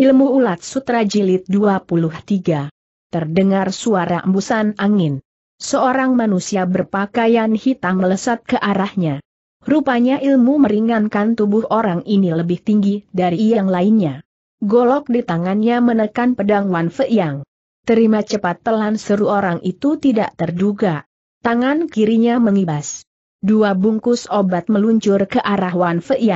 Ilmu Ulat Sutra Jilid 23 Terdengar suara embusan angin. Seorang manusia berpakaian hitam melesat ke arahnya. Rupanya ilmu meringankan tubuh orang ini lebih tinggi dari yang lainnya. Golok di tangannya menekan pedang Wan Fei Terima cepat telan seru orang itu tidak terduga. Tangan kirinya mengibas. Dua bungkus obat meluncur ke arah Wan Fei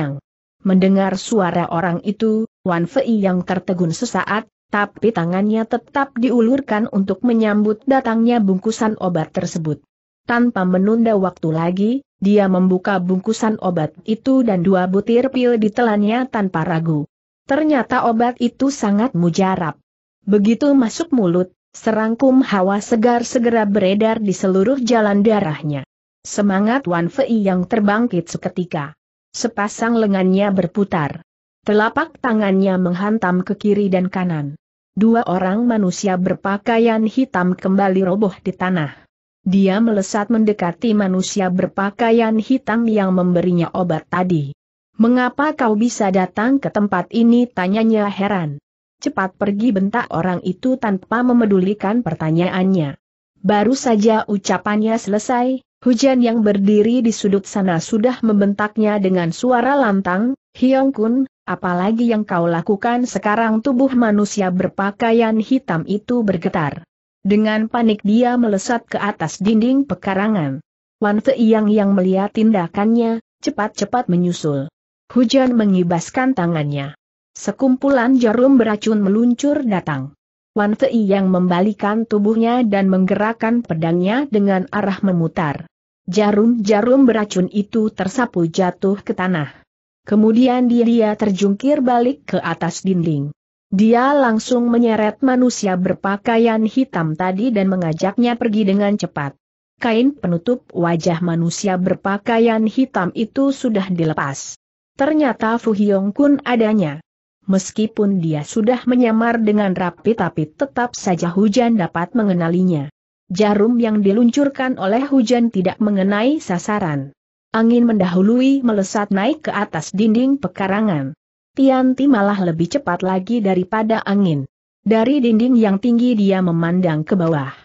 Mendengar suara orang itu, Wan Fei yang tertegun sesaat, tapi tangannya tetap diulurkan untuk menyambut datangnya bungkusan obat tersebut. Tanpa menunda waktu lagi, dia membuka bungkusan obat itu dan dua butir pil ditelannya tanpa ragu. Ternyata obat itu sangat mujarab. Begitu masuk mulut, serangkum hawa segar segera beredar di seluruh jalan darahnya. Semangat Wan Fei yang terbangkit seketika. Sepasang lengannya berputar. Telapak tangannya menghantam ke kiri dan kanan. Dua orang manusia berpakaian hitam kembali roboh di tanah. Dia melesat mendekati manusia berpakaian hitam yang memberinya obat tadi. Mengapa kau bisa datang ke tempat ini? tanyanya heran. Cepat pergi bentak orang itu tanpa memedulikan pertanyaannya. Baru saja ucapannya selesai, Hujan yang berdiri di sudut sana sudah membentaknya dengan suara lantang, Hyong Kun, apalagi yang kau lakukan sekarang tubuh manusia berpakaian hitam itu bergetar. Dengan panik dia melesat ke atas dinding pekarangan. Wan Feiyang yang melihat tindakannya, cepat-cepat menyusul. Hujan mengibaskan tangannya. Sekumpulan jarum beracun meluncur datang. Wan Fei yang membalikan tubuhnya dan menggerakkan pedangnya dengan arah memutar. Jarum-jarum beracun itu tersapu jatuh ke tanah. Kemudian dia terjungkir balik ke atas dinding. Dia langsung menyeret manusia berpakaian hitam tadi dan mengajaknya pergi dengan cepat. Kain penutup wajah manusia berpakaian hitam itu sudah dilepas. Ternyata Fu Hiong Kun adanya. Meskipun dia sudah menyamar dengan rapi tapi tetap saja hujan dapat mengenalinya. Jarum yang diluncurkan oleh hujan tidak mengenai sasaran. Angin mendahului melesat naik ke atas dinding pekarangan. Tianti malah lebih cepat lagi daripada angin. Dari dinding yang tinggi dia memandang ke bawah.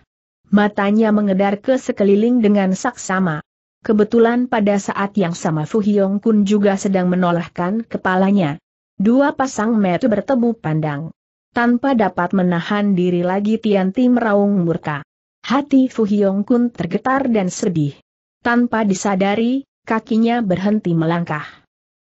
Matanya mengedar ke sekeliling dengan saksama. Kebetulan pada saat yang sama Fu Hiong Kun juga sedang menolehkan kepalanya. Dua pasang mata bertemu pandang. Tanpa dapat menahan diri lagi Tianti meraung murka. Hati Fu Hiong Kun tergetar dan sedih. Tanpa disadari, kakinya berhenti melangkah.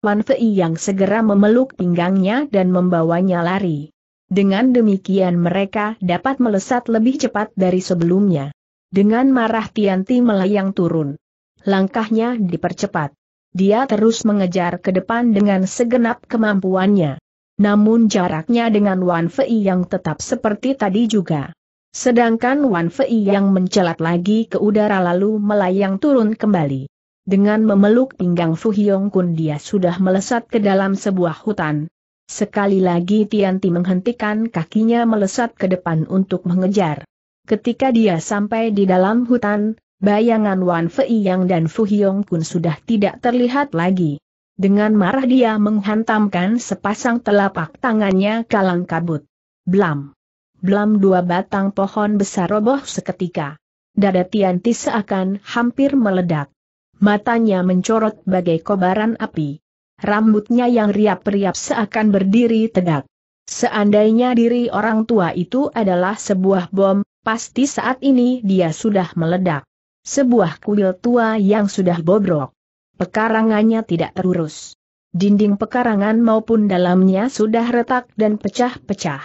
Wan Fei yang segera memeluk pinggangnya dan membawanya lari. Dengan demikian mereka dapat melesat lebih cepat dari sebelumnya. Dengan marah Tianti melayang turun. Langkahnya dipercepat. Dia terus mengejar ke depan dengan segenap kemampuannya. Namun jaraknya dengan Wan Fei yang tetap seperti tadi juga. Sedangkan Wan Fei yang mencelat lagi ke udara lalu melayang turun kembali. Dengan memeluk pinggang Fu Hiong Kun dia sudah melesat ke dalam sebuah hutan. Sekali lagi Tianti menghentikan kakinya melesat ke depan untuk mengejar. Ketika dia sampai di dalam hutan, bayangan Wan Fei Yang dan Fu Hiong Kun sudah tidak terlihat lagi. Dengan marah dia menghantamkan sepasang telapak tangannya kalang kabut. Blam! Blam dua batang pohon besar roboh seketika. Dada Tianti seakan hampir meledak. Matanya mencorot bagai kobaran api. Rambutnya yang riap-riap seakan berdiri tegak. Seandainya diri orang tua itu adalah sebuah bom, pasti saat ini dia sudah meledak. Sebuah kuil tua yang sudah bobrok. Pekarangannya tidak terurus. Dinding pekarangan maupun dalamnya sudah retak dan pecah-pecah.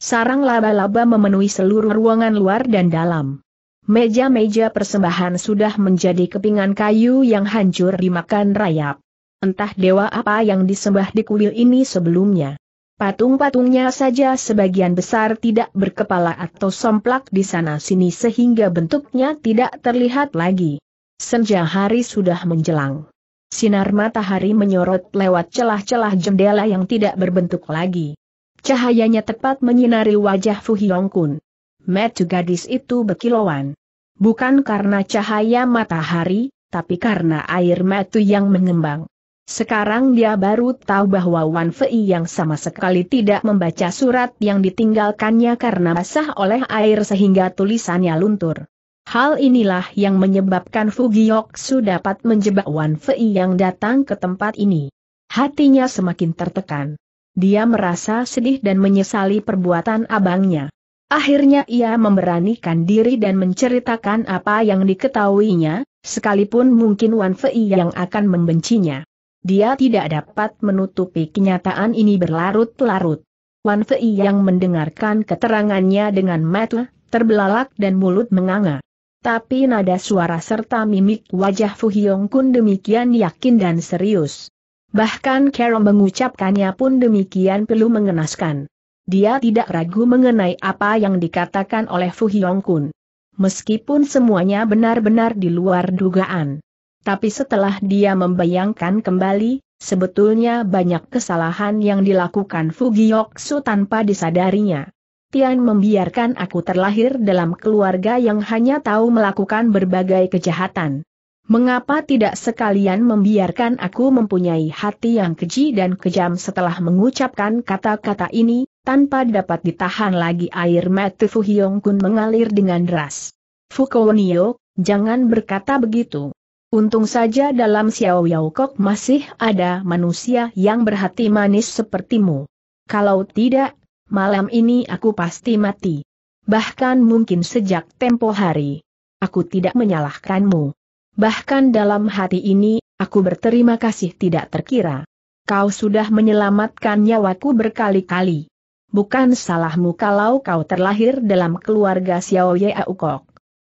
Sarang laba-laba memenuhi seluruh ruangan luar dan dalam. Meja-meja persembahan sudah menjadi kepingan kayu yang hancur dimakan rayap. Entah dewa apa yang disembah di kuil ini sebelumnya. Patung-patungnya saja sebagian besar tidak berkepala atau somplak di sana-sini sehingga bentuknya tidak terlihat lagi. Senja hari sudah menjelang. Sinar matahari menyorot lewat celah-celah jendela yang tidak berbentuk lagi. Cahayanya tepat menyinari wajah Fu Hiong Kun. Mata gadis itu berkilauan. Bukan karena cahaya matahari, tapi karena air mata yang mengembang. Sekarang dia baru tahu bahwa Wan Fei yang sama sekali tidak membaca surat yang ditinggalkannya karena basah oleh air sehingga tulisannya luntur. Hal inilah yang menyebabkan Fu Gioksu dapat menjebak Wan Fei yang datang ke tempat ini. Hatinya semakin tertekan. Dia merasa sedih dan menyesali perbuatan abangnya. Akhirnya ia memberanikan diri dan menceritakan apa yang diketahuinya, sekalipun mungkin Wan Fei yang akan membencinya. Dia tidak dapat menutupi kenyataan ini berlarut-larut. Wan Fei yang mendengarkan keterangannya dengan mata terbelalak dan mulut menganga. Tapi nada suara serta mimik wajah Fu Hiong Kun demikian yakin dan serius. Bahkan Carol mengucapkannya pun demikian perlu mengenaskan. Dia tidak ragu mengenai apa yang dikatakan oleh Fu Hiong Kun. Meskipun semuanya benar-benar di luar dugaan. Tapi setelah dia membayangkan kembali, sebetulnya banyak kesalahan yang dilakukan Fugioksu tanpa disadarinya. Tian membiarkan aku terlahir dalam keluarga yang hanya tahu melakukan berbagai kejahatan. Mengapa tidak sekalian membiarkan aku mempunyai hati yang keji dan kejam setelah mengucapkan kata-kata ini, tanpa dapat ditahan lagi air mata Fu Hiong Kun mengalir dengan deras. Fukonio, jangan berkata begitu. Untung saja dalam Xiao Yao Kok masih ada manusia yang berhati manis sepertimu. Kalau tidak, malam ini aku pasti mati. Bahkan mungkin sejak tempo hari. Aku tidak menyalahkanmu. Bahkan dalam hati ini, aku berterima kasih tidak terkira. Kau sudah menyelamatkan nyawaku berkali-kali. Bukan salahmu kalau kau terlahir dalam keluarga Xiao Yao Kok.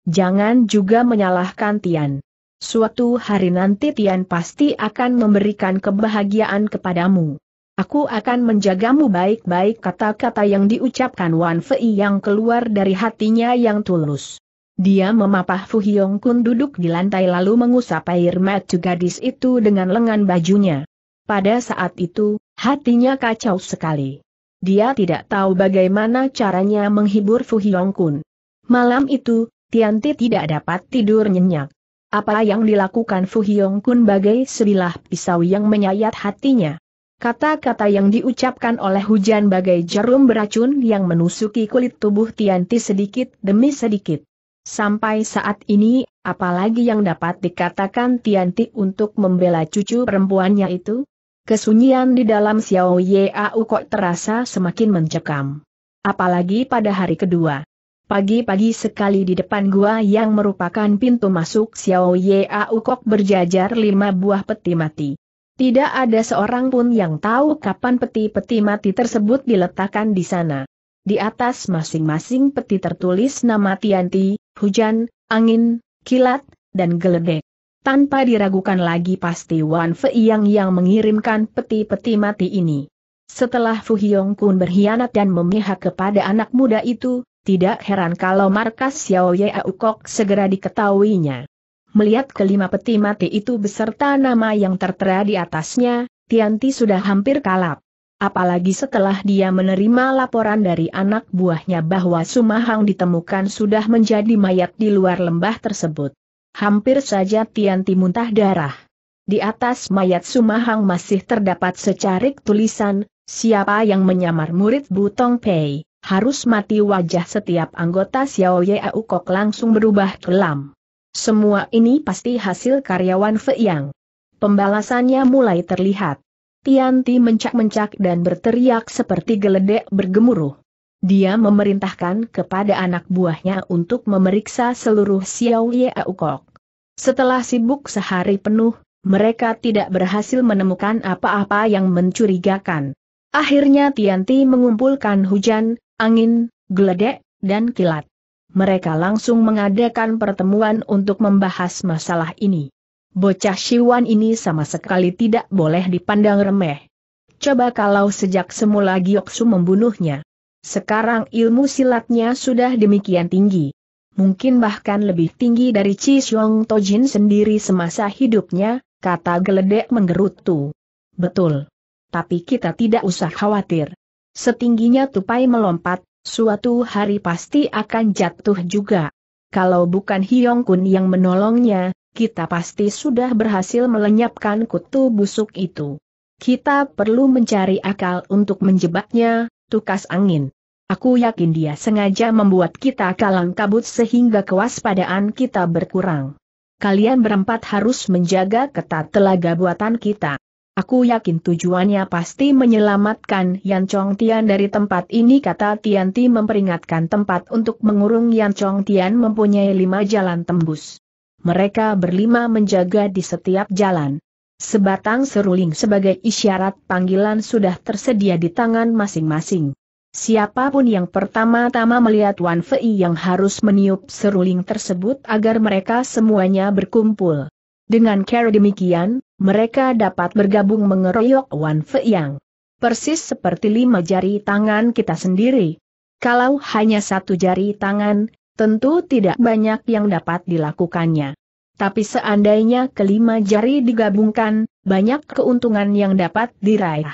Jangan juga menyalahkan Tian. Suatu hari nanti Tian pasti akan memberikan kebahagiaan kepadamu. Aku akan menjagamu baik-baik kata-kata yang diucapkan Wan Fei yang keluar dari hatinya yang tulus. Dia memapah Fu Hiong Kun duduk di lantai lalu mengusap air mata gadis itu dengan lengan bajunya. Pada saat itu, hatinya kacau sekali. Dia tidak tahu bagaimana caranya menghibur Fu Hiong Kun. Malam itu, Tianti tidak dapat tidur nyenyak. Apa yang dilakukan Fu Hiong Kun bagai sebilah pisau yang menyayat hatinya. Kata-kata yang diucapkan oleh hujan bagai jarum beracun yang menusuki kulit tubuh Tianti sedikit demi sedikit. Sampai saat ini, apalagi yang dapat dikatakan Tianti untuk membela cucu perempuannya itu? Kesunyian di dalam Xiao Yau kok terasa semakin mencekam. Apalagi pada hari kedua. Pagi-pagi sekali di depan gua yang merupakan pintu masuk Xiao Yau Kok berjajar lima buah peti mati. Tidak ada seorang pun yang tahu kapan peti-peti mati tersebut diletakkan di sana. Di atas masing-masing peti tertulis nama Tianti, hujan, angin, kilat, dan geledek. Tanpa diragukan lagi pasti Wan Fei yang mengirimkan peti-peti mati ini. Setelah Fu Hiong Kun berkhianat dan memihak kepada anak muda itu, tidak heran kalau markas Xiao Yau Kok segera diketahuinya. Melihat kelima peti mati itu beserta nama yang tertera di atasnya, Tianti sudah hampir kalap. Apalagi setelah dia menerima laporan dari anak buahnya bahwa Sumahang ditemukan sudah menjadi mayat di luar lembah tersebut. Hampir saja Tianti muntah darah. Di atas mayat Sumahang masih terdapat secarik tulisan, siapa yang menyamar murid Butong Pei harus mati wajah setiap anggota Xiao Yau Kok langsung berubah kelam. Semua ini pasti hasil karyawan Fei Yang. Pembalasannya mulai terlihat. Tianti mencak-mencak dan berteriak seperti geledek bergemuruh. Dia memerintahkan kepada anak buahnya untuk memeriksa seluruh Xiao Yau Kok. Setelah sibuk sehari penuh, mereka tidak berhasil menemukan apa-apa yang mencurigakan. Akhirnya Tianti mengumpulkan hujan, angin, geledek, dan kilat. Mereka langsung mengadakan pertemuan untuk membahas masalah ini. Bocah Siwan ini sama sekali tidak boleh dipandang remeh. Coba kalau sejak semula Gioksu membunuhnya. Sekarang ilmu silatnya sudah demikian tinggi. Mungkin bahkan lebih tinggi dari Chi Xiong Tojin sendiri semasa hidupnya, kata geledek menggerutu. Betul. Tapi kita tidak usah khawatir. Setingginya tupai melompat, suatu hari pasti akan jatuh juga. Kalau bukan Hiong Kun yang menolongnya, kita pasti sudah berhasil melenyapkan kutu busuk itu. Kita perlu mencari akal untuk menjebaknya, tukas angin. Aku yakin dia sengaja membuat kita kalang kabut sehingga kewaspadaan kita berkurang. Kalian berempat harus menjaga ketat telaga buatan kita. Aku yakin tujuannya pasti menyelamatkan Yan Chong Tian dari tempat ini kata Tian Ti memperingatkan tempat untuk mengurung Yan Chong Tian mempunyai lima jalan tembus. Mereka berlima menjaga di setiap jalan. Sebatang seruling sebagai isyarat panggilan sudah tersedia di tangan masing-masing. Siapa pun yang pertama-tama melihat Wan Fei yang harus meniup seruling tersebut agar mereka semuanya berkumpul. Dengan cara demikian, mereka dapat bergabung mengeroyok Wan Fei Yang. Persis seperti lima jari tangan kita sendiri. Kalau hanya satu jari tangan, tentu tidak banyak yang dapat dilakukannya. Tapi seandainya kelima jari digabungkan, banyak keuntungan yang dapat diraih.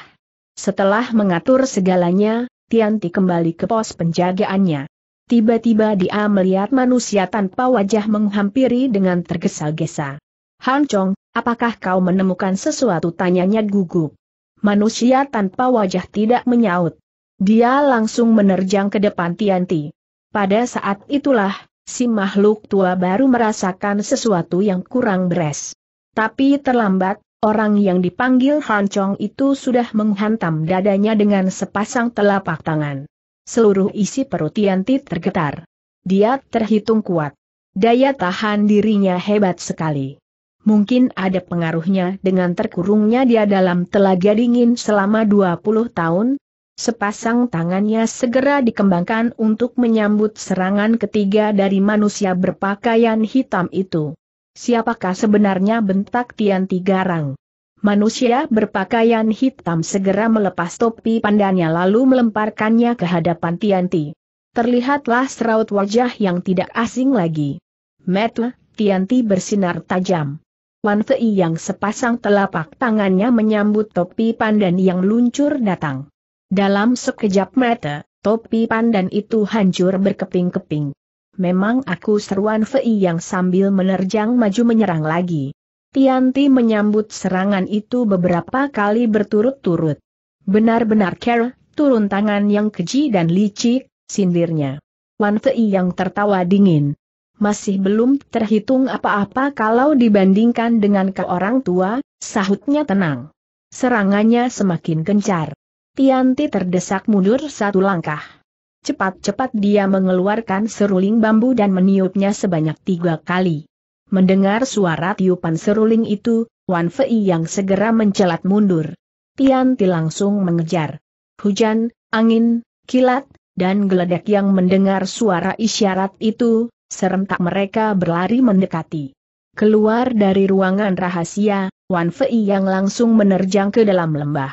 Setelah mengatur segalanya, Tianti kembali ke pos penjagaannya. Tiba-tiba dia melihat manusia tanpa wajah menghampiri dengan tergesa-gesa. Han Chong, apakah kau menemukan sesuatu tanyanya gugup. Manusia tanpa wajah tidak menyaut. Dia langsung menerjang ke depan Tianti. Pada saat itulah, si makhluk tua baru merasakan sesuatu yang kurang beres. Tapi terlambat, orang yang dipanggil Han Chong itu sudah menghantam dadanya dengan sepasang telapak tangan. Seluruh isi perut Tianti tergetar. Dia terhitung kuat. Daya tahan dirinya hebat sekali. Mungkin ada pengaruhnya dengan terkurungnya dia dalam telaga dingin selama 20 tahun. Sepasang tangannya segera dikembangkan untuk menyambut serangan ketiga dari manusia berpakaian hitam itu. Siapakah sebenarnya bentak Tian Tigarang? Manusia berpakaian hitam segera melepas topi pandannya lalu melemparkannya ke hadapan Tianti. Terlihatlah seraut wajah yang tidak asing lagi. Mata Tianti bersinar tajam. Wan Fei yang sepasang telapak tangannya menyambut topi pandan yang luncur datang. Dalam sekejap mata, topi pandan itu hancur berkeping-keping. Memang aku seruan Fei yang sambil menerjang maju menyerang lagi. Tianti menyambut serangan itu beberapa kali berturut-turut. Benar-benar care, turun tangan yang keji dan licik, sindirnya. Wan Fei yang tertawa dingin masih belum terhitung apa-apa kalau dibandingkan dengan ke orang tua, sahutnya tenang. Serangannya semakin gencar. Tianti terdesak mundur satu langkah. Cepat-cepat dia mengeluarkan seruling bambu dan meniupnya sebanyak tiga kali. Mendengar suara tiupan seruling itu, Wan Fei yang segera mencelat mundur. Tianti langsung mengejar. Hujan, angin, kilat, dan geledek yang mendengar suara isyarat itu, serentak mereka berlari mendekati. Keluar dari ruangan rahasia, Wan Fei yang langsung menerjang ke dalam lembah.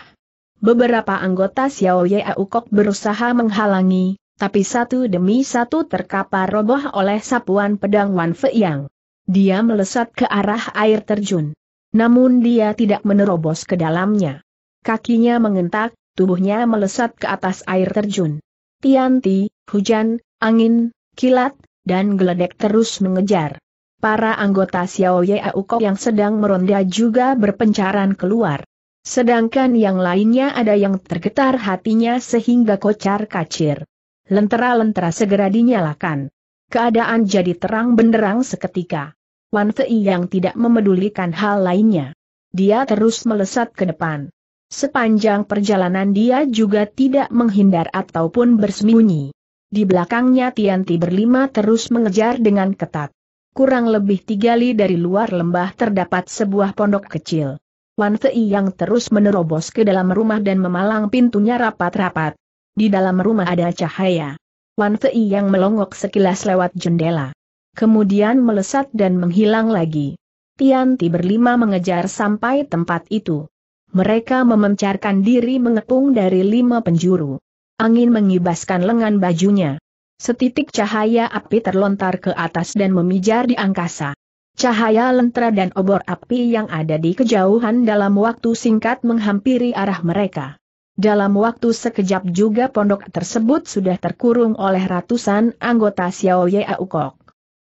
Beberapa anggota Xiao Yau Kok berusaha menghalangi, tapi satu demi satu terkapar roboh oleh sapuan pedang Wan Fei yang. Dia melesat ke arah air terjun. Namun dia tidak menerobos ke dalamnya. Kakinya mengentak, tubuhnya melesat ke atas air terjun. Tianti, hujan, angin, kilat, dan geledek terus mengejar. Para anggota Xiao Yau yang sedang meronda juga berpencaran keluar. Sedangkan yang lainnya ada yang tergetar hatinya sehingga kocar kacir. Lentera-lentera segera dinyalakan. Keadaan jadi terang benderang seketika. Wan Fei yang tidak memedulikan hal lainnya. Dia terus melesat ke depan. Sepanjang perjalanan dia juga tidak menghindar ataupun bersembunyi. Di belakangnya Tianti berlima terus mengejar dengan ketat. Kurang lebih tiga li dari luar lembah terdapat sebuah pondok kecil. Wan Fei yang terus menerobos ke dalam rumah dan memalang pintunya rapat-rapat. Di dalam rumah ada cahaya. Wan Fei yang melongok sekilas lewat jendela. Kemudian melesat dan menghilang lagi. Tianti berlima mengejar sampai tempat itu. Mereka memencarkan diri mengepung dari lima penjuru angin mengibaskan lengan bajunya. Setitik cahaya api terlontar ke atas dan memijar di angkasa. Cahaya lentera dan obor api yang ada di kejauhan dalam waktu singkat menghampiri arah mereka. Dalam waktu sekejap juga pondok tersebut sudah terkurung oleh ratusan anggota Xiao Yau Kok.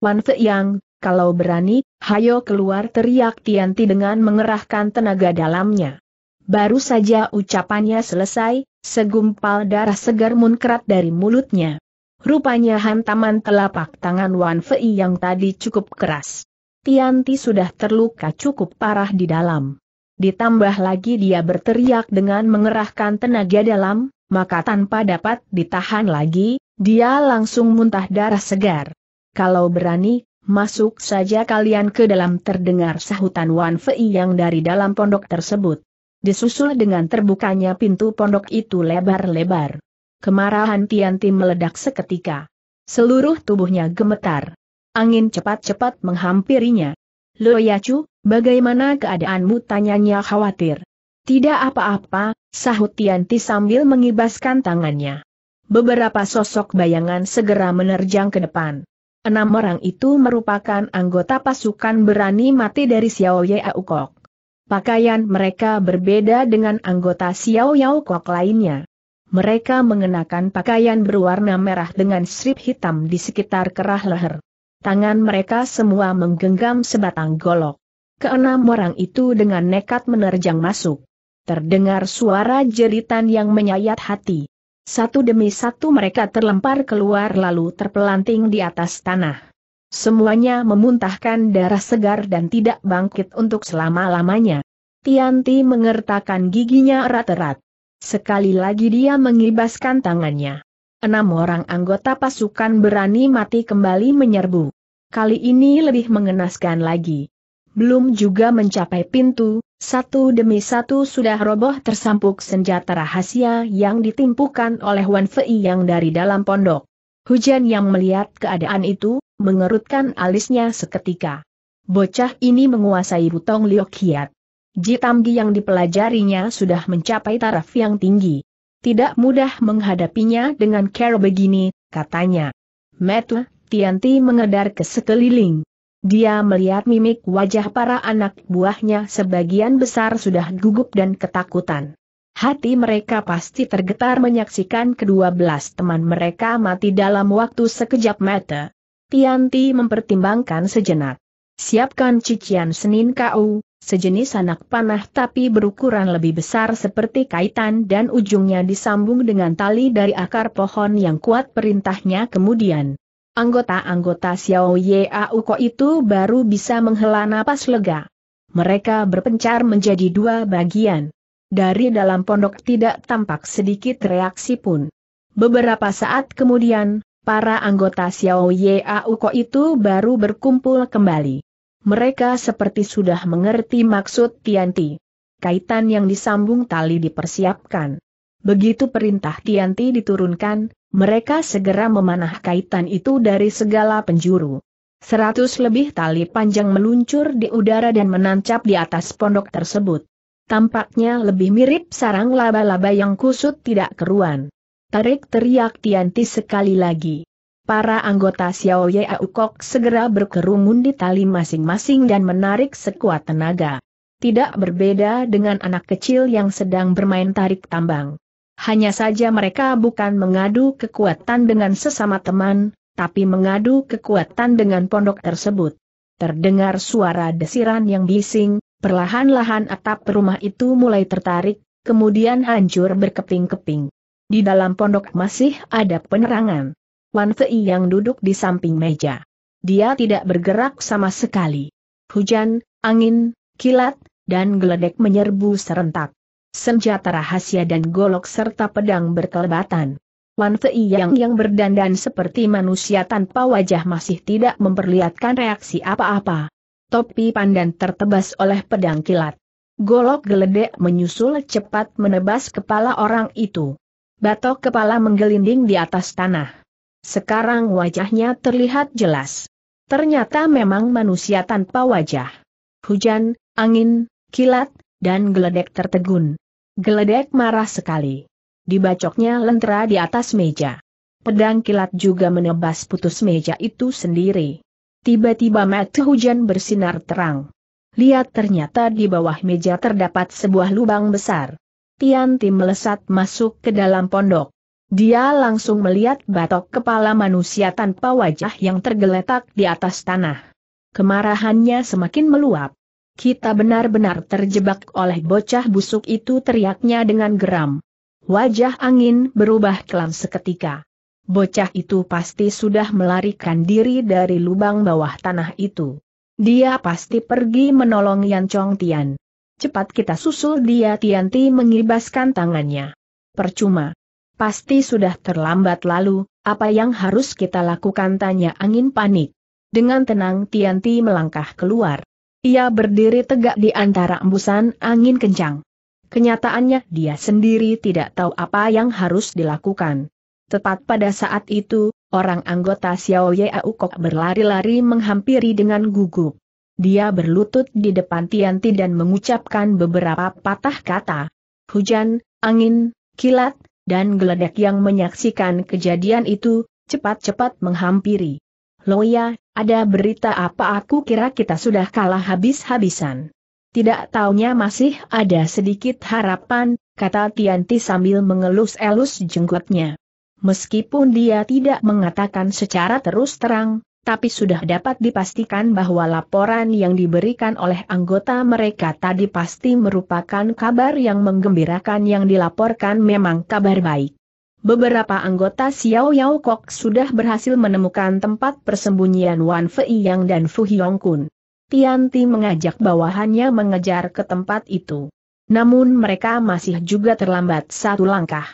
Wan Fei Yang, kalau berani, hayo keluar teriak Tianti dengan mengerahkan tenaga dalamnya. Baru saja ucapannya selesai, segumpal darah segar muncrat dari mulutnya. Rupanya hantaman telapak tangan Wan Fei yang tadi cukup keras. Tianti sudah terluka cukup parah di dalam. Ditambah lagi dia berteriak dengan mengerahkan tenaga dalam, maka tanpa dapat ditahan lagi, dia langsung muntah darah segar. Kalau berani, Masuk saja kalian ke dalam terdengar sahutan Wan Fei yang dari dalam pondok tersebut. Disusul dengan terbukanya pintu pondok itu lebar-lebar. Kemarahan Tianti meledak seketika. Seluruh tubuhnya gemetar. Angin cepat-cepat menghampirinya. Lo Yacu, bagaimana keadaanmu tanyanya khawatir. Tidak apa-apa, sahut Tianti sambil mengibaskan tangannya. Beberapa sosok bayangan segera menerjang ke depan. Enam orang itu merupakan anggota pasukan berani mati dari Xiao Yao Kok. Pakaian mereka berbeda dengan anggota Xiao Yao Kok lainnya. Mereka mengenakan pakaian berwarna merah dengan strip hitam di sekitar kerah leher. Tangan mereka semua menggenggam sebatang golok. Keenam orang itu dengan nekat menerjang masuk. Terdengar suara jeritan yang menyayat hati. Satu demi satu mereka terlempar keluar lalu terpelanting di atas tanah. Semuanya memuntahkan darah segar dan tidak bangkit untuk selama-lamanya. Tianti mengertakkan giginya erat-erat. Sekali lagi dia mengibaskan tangannya. Enam orang anggota pasukan berani mati kembali menyerbu. Kali ini lebih mengenaskan lagi. Belum juga mencapai pintu, satu demi satu sudah roboh tersampuk senjata rahasia yang ditimpukan oleh Wan Fei yang dari dalam pondok. Hujan yang melihat keadaan itu, mengerutkan alisnya seketika. Bocah ini menguasai Butong Liok Hiat. Jitamgi yang dipelajarinya sudah mencapai taraf yang tinggi. Tidak mudah menghadapinya dengan cara begini, katanya. Metu, Tianti mengedar ke sekeliling. Dia melihat mimik wajah para anak buahnya sebagian besar sudah gugup dan ketakutan. Hati mereka pasti tergetar menyaksikan kedua belas teman mereka mati dalam waktu sekejap mata. Tianti mempertimbangkan sejenak. Siapkan cician Senin KU, sejenis anak panah tapi berukuran lebih besar seperti kaitan dan ujungnya disambung dengan tali dari akar pohon yang kuat perintahnya kemudian. Anggota-anggota Xiao Yau Ko itu baru bisa menghela napas lega. Mereka berpencar menjadi dua bagian. Dari dalam pondok tidak tampak sedikit reaksi pun. Beberapa saat kemudian, para anggota Xiao Yau Ko itu baru berkumpul kembali. Mereka seperti sudah mengerti maksud Tianti. Kaitan yang disambung tali dipersiapkan. Begitu perintah Tianti diturunkan, mereka segera memanah kaitan itu dari segala penjuru. Seratus lebih tali panjang meluncur di udara dan menancap di atas pondok tersebut. Tampaknya lebih mirip sarang laba-laba yang kusut tidak keruan. Tarik teriak Tianti sekali lagi. Para anggota Xiao Yau Kok segera berkerumun di tali masing-masing dan menarik sekuat tenaga. Tidak berbeda dengan anak kecil yang sedang bermain tarik tambang. Hanya saja mereka bukan mengadu kekuatan dengan sesama teman, tapi mengadu kekuatan dengan pondok tersebut. Terdengar suara desiran yang bising, perlahan-lahan atap rumah itu mulai tertarik, kemudian hancur berkeping-keping. Di dalam pondok masih ada penerangan. Wan Fei yang duduk di samping meja. Dia tidak bergerak sama sekali. Hujan, angin, kilat, dan geledek menyerbu serentak senjata rahasia dan golok serta pedang berkelebatan. Wan Fei yang yang berdandan seperti manusia tanpa wajah masih tidak memperlihatkan reaksi apa-apa. Topi pandan tertebas oleh pedang kilat. Golok geledek menyusul cepat menebas kepala orang itu. Batok kepala menggelinding di atas tanah. Sekarang wajahnya terlihat jelas. Ternyata memang manusia tanpa wajah. Hujan, angin, kilat, dan geledek tertegun. Geledek marah sekali. Dibacoknya lentera di atas meja. Pedang kilat juga menebas putus meja itu sendiri. Tiba-tiba mata hujan bersinar terang. Lihat ternyata di bawah meja terdapat sebuah lubang besar. Tianti melesat masuk ke dalam pondok. Dia langsung melihat batok kepala manusia tanpa wajah yang tergeletak di atas tanah. Kemarahannya semakin meluap. Kita benar-benar terjebak oleh bocah busuk itu teriaknya dengan geram. Wajah angin berubah kelam seketika. Bocah itu pasti sudah melarikan diri dari lubang bawah tanah itu. Dia pasti pergi menolong Yan Chong Tian. Cepat kita susul dia Tianti mengibaskan tangannya. Percuma. Pasti sudah terlambat lalu, apa yang harus kita lakukan tanya angin panik. Dengan tenang Tianti melangkah keluar. Ia berdiri tegak di antara embusan angin kencang. Kenyataannya dia sendiri tidak tahu apa yang harus dilakukan. Tepat pada saat itu, orang anggota Xiao Yau Kok berlari-lari menghampiri dengan gugup. Dia berlutut di depan Tianti dan mengucapkan beberapa patah kata. Hujan, angin, kilat, dan geledek yang menyaksikan kejadian itu, cepat-cepat menghampiri. Loya, ada berita apa aku kira kita sudah kalah habis-habisan. Tidak taunya masih ada sedikit harapan, kata Tianti sambil mengelus-elus jenggotnya. Meskipun dia tidak mengatakan secara terus terang, tapi sudah dapat dipastikan bahwa laporan yang diberikan oleh anggota mereka tadi pasti merupakan kabar yang menggembirakan yang dilaporkan memang kabar baik. Beberapa anggota Xiao Yao Kok sudah berhasil menemukan tempat persembunyian Wan Fei Yang dan Fu Hiong Kun. Tianti mengajak bawahannya mengejar ke tempat itu. Namun mereka masih juga terlambat satu langkah.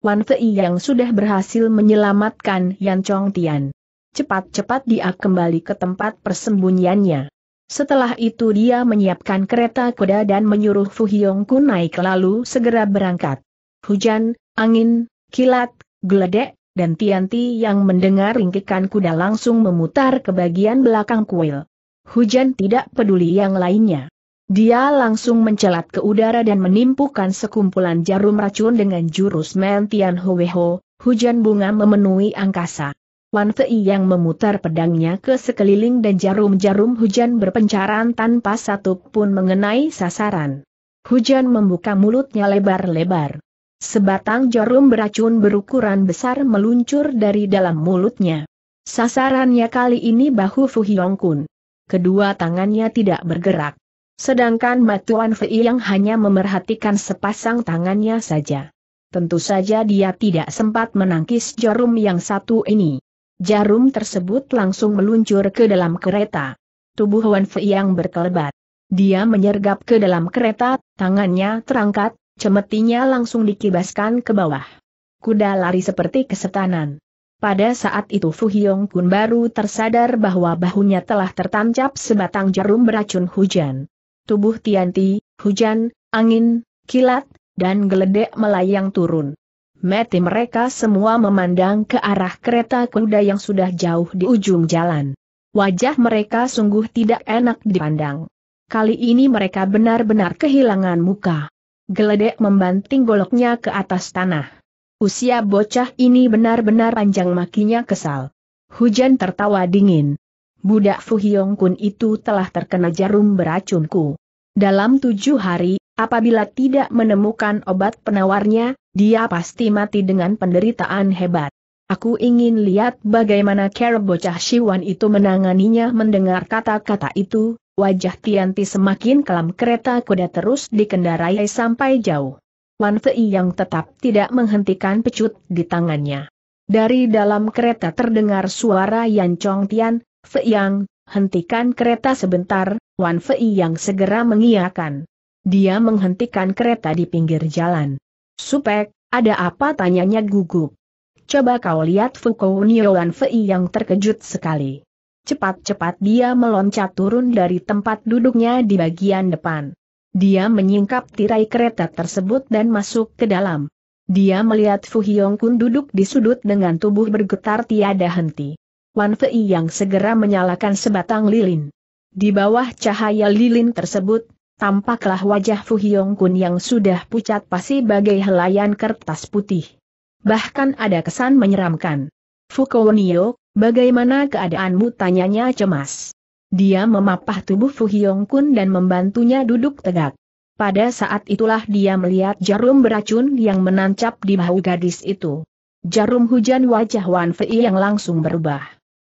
Wan Fei Yang sudah berhasil menyelamatkan Yan Chong Tian. Cepat-cepat dia kembali ke tempat persembunyiannya. Setelah itu dia menyiapkan kereta kuda dan menyuruh Fu Hiong Kun naik lalu segera berangkat. Hujan, angin, kilat, geledek, dan Tianti yang mendengar ringkikan kuda langsung memutar ke bagian belakang kuil. Hujan tidak peduli yang lainnya. Dia langsung mencelat ke udara dan menimpukan sekumpulan jarum racun dengan jurus Mentian Howeho, hujan bunga memenuhi angkasa. Wan Fei yang memutar pedangnya ke sekeliling dan jarum-jarum hujan berpencaran tanpa satu pun mengenai sasaran. Hujan membuka mulutnya lebar-lebar. Sebatang jarum beracun berukuran besar meluncur dari dalam mulutnya. Sasarannya kali ini bahu Fu Hiong Kun. Kedua tangannya tidak bergerak. Sedangkan Matuan Fei yang hanya memerhatikan sepasang tangannya saja. Tentu saja dia tidak sempat menangkis jarum yang satu ini. Jarum tersebut langsung meluncur ke dalam kereta. Tubuh Wan Fei yang berkelebat. Dia menyergap ke dalam kereta, tangannya terangkat, cemetinya langsung dikibaskan ke bawah. Kuda lari seperti kesetanan. Pada saat itu Fu Hiong pun baru tersadar bahwa bahunya telah tertancap sebatang jarum beracun hujan. Tubuh Tianti, hujan, angin, kilat, dan geledek melayang turun. Mati mereka semua memandang ke arah kereta kuda yang sudah jauh di ujung jalan. Wajah mereka sungguh tidak enak dipandang. Kali ini mereka benar-benar kehilangan muka. Geledek membanting goloknya ke atas tanah. Usia bocah ini benar-benar panjang makinya kesal. Hujan tertawa dingin. Budak Fu Hiong Kun itu telah terkena jarum beracunku. Dalam tujuh hari, apabila tidak menemukan obat penawarnya, dia pasti mati dengan penderitaan hebat. Aku ingin lihat bagaimana cara bocah Shiwan itu menanganinya mendengar kata-kata itu, Wajah Tianti semakin kelam kereta kuda terus dikendarai sampai jauh. Wan Fei yang tetap tidak menghentikan pecut di tangannya. Dari dalam kereta terdengar suara Yan Chong Tian, Fei Yang, hentikan kereta sebentar, Wan Fei yang segera mengiyakan. Dia menghentikan kereta di pinggir jalan. Supek, ada apa tanyanya gugup. Coba kau lihat Fukou Wan Fei yang terkejut sekali. Cepat-cepat dia meloncat turun dari tempat duduknya di bagian depan. Dia menyingkap tirai kereta tersebut dan masuk ke dalam. Dia melihat Fu Hiong Kun duduk di sudut dengan tubuh bergetar tiada henti. Wan Fei yang segera menyalakan sebatang lilin. Di bawah cahaya lilin tersebut, tampaklah wajah Fu Hiong Kun yang sudah pucat pasi bagai helaian kertas putih. Bahkan ada kesan menyeramkan. Fu Nio, Bagaimana keadaanmu tanyanya cemas. Dia memapah tubuh Fu Hiong Kun dan membantunya duduk tegak. Pada saat itulah dia melihat jarum beracun yang menancap di bahu gadis itu. Jarum hujan wajah Wan Fei yang langsung berubah.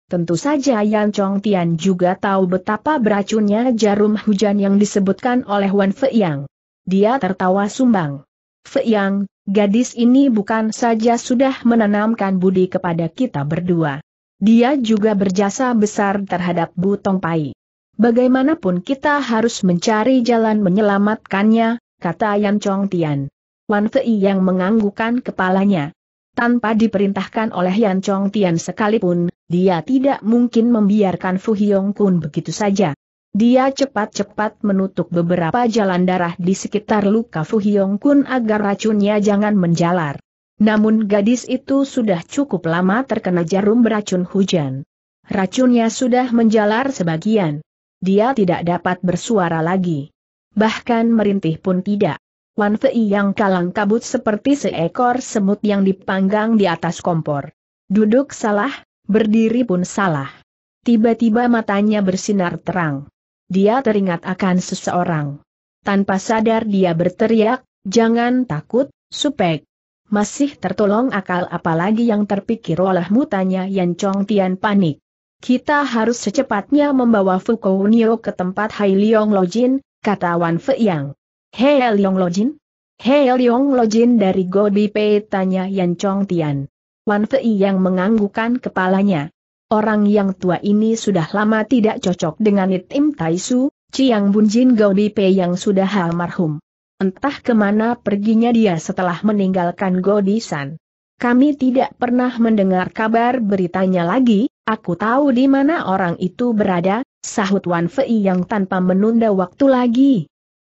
Tentu saja Yan Chong Tian juga tahu betapa beracunnya jarum hujan yang disebutkan oleh Wan Fei Yang. Dia tertawa sumbang. Fei Yang, gadis ini bukan saja sudah menanamkan budi kepada kita berdua. Dia juga berjasa besar terhadap Bu Tong Pai. Bagaimanapun kita harus mencari jalan menyelamatkannya, kata Yan Chong Tian. Wan Fei yang menganggukkan kepalanya. Tanpa diperintahkan oleh Yan Chong Tian sekalipun, dia tidak mungkin membiarkan Fu Hiong Kun begitu saja. Dia cepat-cepat menutup beberapa jalan darah di sekitar luka Fu Hiong Kun agar racunnya jangan menjalar. Namun gadis itu sudah cukup lama terkena jarum beracun hujan. Racunnya sudah menjalar sebagian. Dia tidak dapat bersuara lagi. Bahkan merintih pun tidak. Wan Fei yang kalang kabut seperti seekor semut yang dipanggang di atas kompor. Duduk salah, berdiri pun salah. Tiba-tiba matanya bersinar terang. Dia teringat akan seseorang. Tanpa sadar dia berteriak, jangan takut, supek. Masih tertolong akal apalagi yang terpikir oleh mutanya Yan Chong Tian panik. Kita harus secepatnya membawa Fukounio ke tempat Hai Liong Lojin, kata Wan Fei Yang. Hei Liong Lojin? Hei Liong Lojin dari Gobi Pei tanya Yan Chong Tian. Wan Fei yang menganggukkan kepalanya. Orang yang tua ini sudah lama tidak cocok dengan Itim Taisu, Chiang Bunjin Gobi Pei yang sudah almarhum. Entah ke mana perginya dia setelah meninggalkan Godisan. Kami tidak pernah mendengar kabar beritanya lagi, aku tahu di mana orang itu berada, sahut Wan Fei yang tanpa menunda waktu lagi.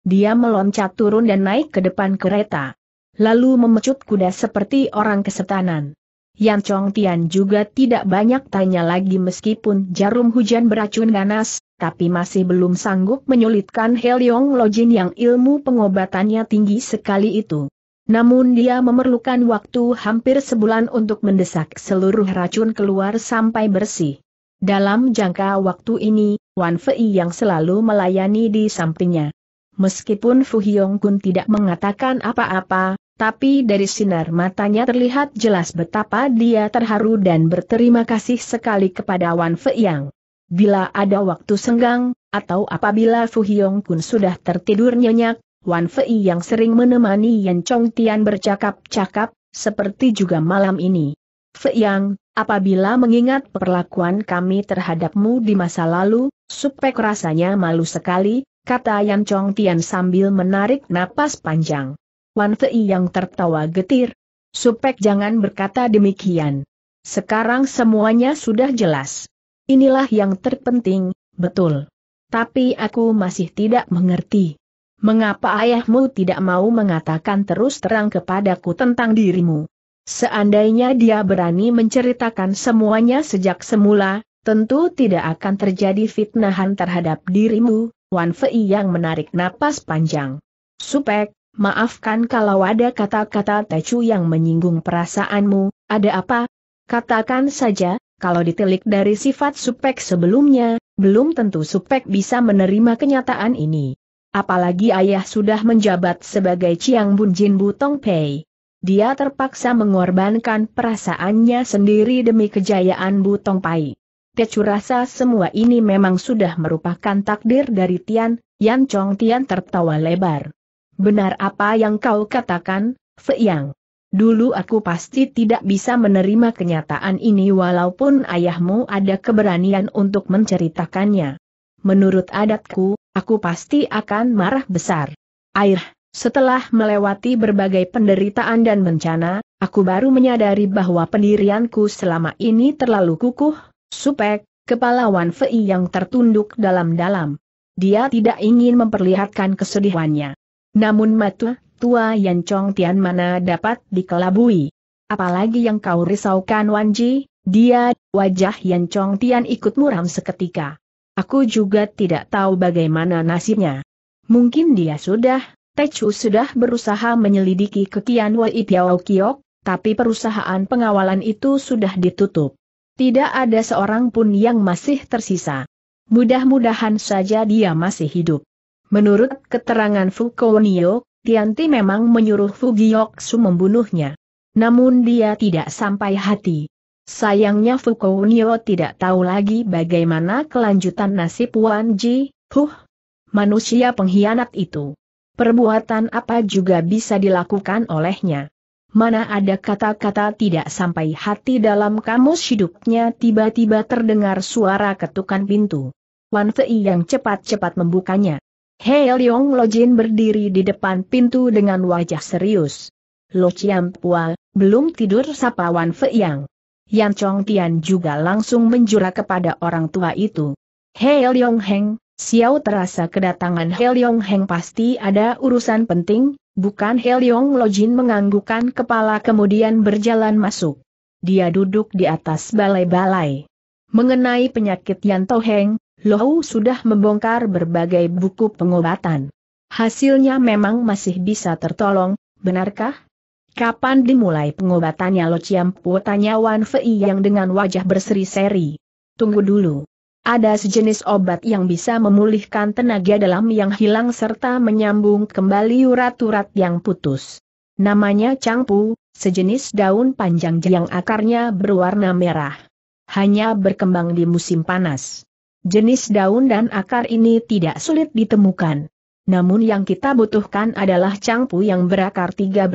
Dia meloncat turun dan naik ke depan kereta. Lalu memecut kuda seperti orang kesetanan. Yan Chong Tian juga tidak banyak tanya lagi meskipun jarum hujan beracun ganas, tapi masih belum sanggup menyulitkan Heliong Lojin yang ilmu pengobatannya tinggi sekali itu. Namun dia memerlukan waktu hampir sebulan untuk mendesak seluruh racun keluar sampai bersih. Dalam jangka waktu ini, Wan Fei yang selalu melayani di sampingnya. Meskipun Fu Hiong Kun tidak mengatakan apa-apa, tapi dari sinar matanya terlihat jelas betapa dia terharu dan berterima kasih sekali kepada Wan Fei Yang. Bila ada waktu senggang, atau apabila Fu Hiong Kun sudah tertidur nyenyak, Wan Fei yang sering menemani Yan Chong Tian bercakap-cakap, seperti juga malam ini. Fei Yang, apabila mengingat perlakuan kami terhadapmu di masa lalu, supek rasanya malu sekali, kata Yan Chong Tian sambil menarik napas panjang. Wan Fei yang tertawa getir. Supek jangan berkata demikian. Sekarang semuanya sudah jelas. Inilah yang terpenting, betul. Tapi aku masih tidak mengerti. Mengapa ayahmu tidak mau mengatakan terus terang kepadaku tentang dirimu? Seandainya dia berani menceritakan semuanya sejak semula, tentu tidak akan terjadi fitnahan terhadap dirimu, Wan Fei yang menarik napas panjang. Supek, maafkan kalau ada kata-kata Tecu yang menyinggung perasaanmu, ada apa? Katakan saja, kalau ditelik dari sifat Supek sebelumnya, belum tentu Supek bisa menerima kenyataan ini. Apalagi ayah sudah menjabat sebagai Chiang Bun Jin Butong Pei. Dia terpaksa mengorbankan perasaannya sendiri demi kejayaan Butong Pai. Kecu rasa semua ini memang sudah merupakan takdir dari Tian, Yan Chong Tian tertawa lebar. Benar apa yang kau katakan, Fei Yang. Dulu aku pasti tidak bisa menerima kenyataan ini walaupun ayahmu ada keberanian untuk menceritakannya. Menurut adatku, aku pasti akan marah besar. Air, setelah melewati berbagai penderitaan dan bencana, aku baru menyadari bahwa pendirianku selama ini terlalu kukuh, Supek, kepala Wan Fei yang tertunduk dalam-dalam. Dia tidak ingin memperlihatkan kesedihannya. Namun mata tua Yan Chong Tian mana dapat dikelabui. Apalagi yang kau risaukan Wan Ji, dia, wajah Yan Chong Tian ikut muram seketika. Aku juga tidak tahu bagaimana nasibnya. Mungkin dia sudah, Techu sudah berusaha menyelidiki kekian Wei Piao Kiok, tapi perusahaan pengawalan itu sudah ditutup. Tidak ada seorang pun yang masih tersisa. Mudah-mudahan saja dia masih hidup. Menurut keterangan Fukonio, Tianti memang menyuruh Fu Gioksu membunuhnya. Namun dia tidak sampai hati. Sayangnya Fukuunio tidak tahu lagi bagaimana kelanjutan nasib Wan Ji, huh, manusia pengkhianat itu. Perbuatan apa juga bisa dilakukan olehnya. Mana ada kata-kata tidak sampai hati dalam kamus hidupnya tiba-tiba terdengar suara ketukan pintu. Wan Fei yang cepat-cepat membukanya. Hei Leong Lojin berdiri di depan pintu dengan wajah serius. Lo Pua, belum tidur sapa Wan Fei yang. Yan Chong Tian juga langsung menjura kepada orang tua itu. Hei Leong Heng, Xiao terasa kedatangan Hei Leong Heng pasti ada urusan penting, bukan Hei Leong Lojin menganggukkan kepala kemudian berjalan masuk. Dia duduk di atas balai-balai. Mengenai penyakit Yan To Lohu sudah membongkar berbagai buku pengobatan. Hasilnya memang masih bisa tertolong, benarkah? Kapan dimulai pengobatannya Lo Ciampu tanya Wan Fei yang dengan wajah berseri-seri. Tunggu dulu. Ada sejenis obat yang bisa memulihkan tenaga dalam yang hilang serta menyambung kembali urat-urat yang putus. Namanya Cangpu, sejenis daun panjang yang akarnya berwarna merah. Hanya berkembang di musim panas. Jenis daun dan akar ini tidak sulit ditemukan. Namun yang kita butuhkan adalah cangpu yang berakar 13.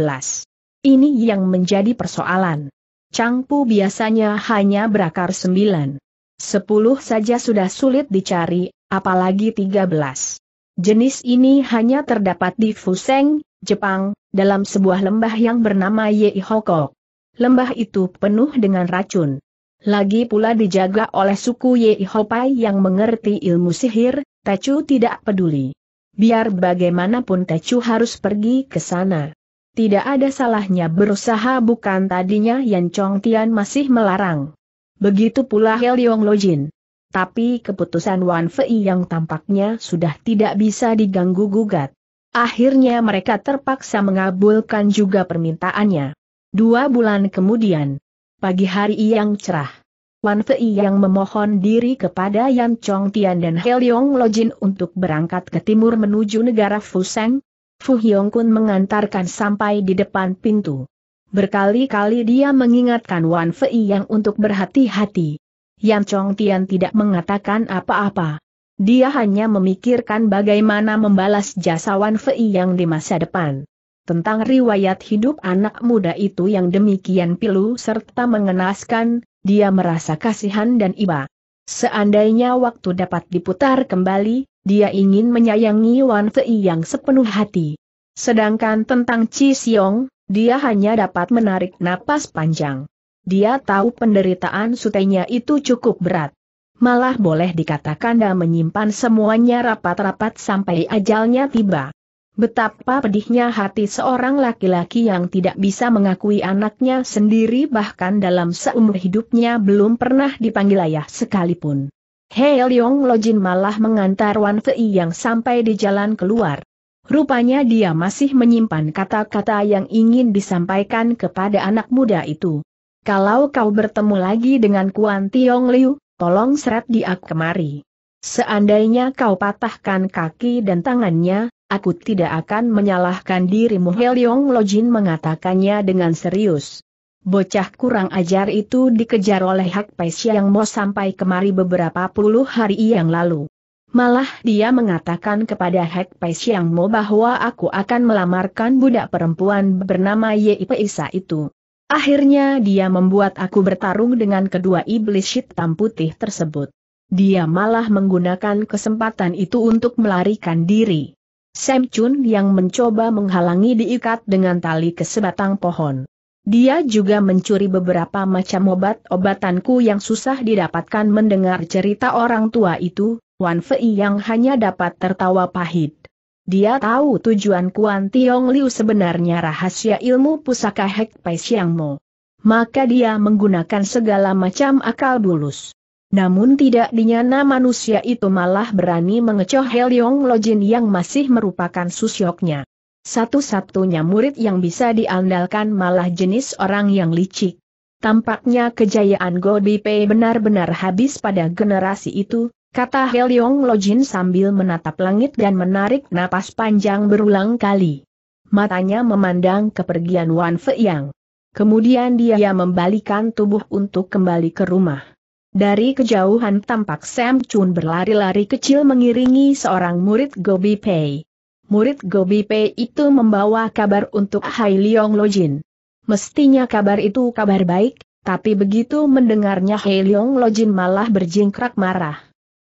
Ini yang menjadi persoalan. Cangpu biasanya hanya berakar sembilan. Sepuluh saja sudah sulit dicari, apalagi tiga belas. Jenis ini hanya terdapat di Fuseng, Jepang, dalam sebuah lembah yang bernama Yeihokok. Lembah itu penuh dengan racun. Lagi pula dijaga oleh suku Yeihopai yang mengerti ilmu sihir, Tecu tidak peduli. Biar bagaimanapun Tecu harus pergi ke sana. Tidak ada salahnya berusaha bukan tadinya Yan Chong Tian masih melarang. Begitu pula Heliong Lojin. Tapi keputusan Wan Fei yang tampaknya sudah tidak bisa diganggu-gugat. Akhirnya mereka terpaksa mengabulkan juga permintaannya. Dua bulan kemudian, pagi hari yang cerah, Wan Fei yang memohon diri kepada Yan Chong Tian dan Heliong Lojin untuk berangkat ke timur menuju negara Fuseng, Fu Hiong Kun mengantarkan sampai di depan pintu. Berkali-kali dia mengingatkan Wan Fei yang untuk berhati-hati. Yan Chong Tian tidak mengatakan apa-apa. Dia hanya memikirkan bagaimana membalas jasa Wan Fei yang di masa depan. Tentang riwayat hidup anak muda itu yang demikian pilu serta mengenaskan, dia merasa kasihan dan iba. Seandainya waktu dapat diputar kembali, dia ingin menyayangi Wan Fei yang sepenuh hati. Sedangkan tentang Chi Xiong, dia hanya dapat menarik napas panjang. Dia tahu penderitaan sutenya itu cukup berat. Malah boleh dikatakan dia menyimpan semuanya rapat-rapat sampai ajalnya tiba. Betapa pedihnya hati seorang laki-laki yang tidak bisa mengakui anaknya sendiri bahkan dalam seumur hidupnya belum pernah dipanggil ayah sekalipun. Hei Leong Lojin malah mengantar Wan Fei yang sampai di jalan keluar. Rupanya dia masih menyimpan kata-kata yang ingin disampaikan kepada anak muda itu. Kalau kau bertemu lagi dengan Kuan Tiong Liu, tolong seret dia kemari. Seandainya kau patahkan kaki dan tangannya, aku tidak akan menyalahkan dirimu Hei Leong Lojin mengatakannya dengan serius. Bocah kurang ajar itu dikejar oleh Hak Pais yang mau sampai kemari beberapa puluh hari yang lalu. Malah dia mengatakan kepada Hak Pais yang mau bahwa aku akan melamarkan budak perempuan bernama Yip Isa itu. Akhirnya dia membuat aku bertarung dengan kedua iblis hitam putih tersebut. Dia malah menggunakan kesempatan itu untuk melarikan diri. Sam Chun yang mencoba menghalangi diikat dengan tali ke sebatang pohon. Dia juga mencuri beberapa macam obat-obatanku yang susah didapatkan mendengar cerita orang tua itu, Wan Fei yang hanya dapat tertawa pahit. Dia tahu tujuan Kuan Tiong Liu sebenarnya rahasia ilmu pusaka Hek Pai Siang Mo. Maka dia menggunakan segala macam akal bulus. Namun tidak dinyana manusia itu malah berani mengecoh Heliong Lojin yang masih merupakan susyoknya. Satu-satunya murid yang bisa diandalkan malah jenis orang yang licik. Tampaknya kejayaan Godipe benar-benar habis pada generasi itu, kata Heliong Lojin sambil menatap langit dan menarik napas panjang berulang kali. Matanya memandang kepergian Wan Fei Yang. Kemudian dia membalikan tubuh untuk kembali ke rumah. Dari kejauhan tampak Sam Chun berlari-lari kecil mengiringi seorang murid Gobi Pei. Murid Gobi Pei itu membawa kabar untuk Hai Leong Lojin. Mestinya kabar itu kabar baik, tapi begitu mendengarnya Hai Leong Lojin malah berjingkrak marah.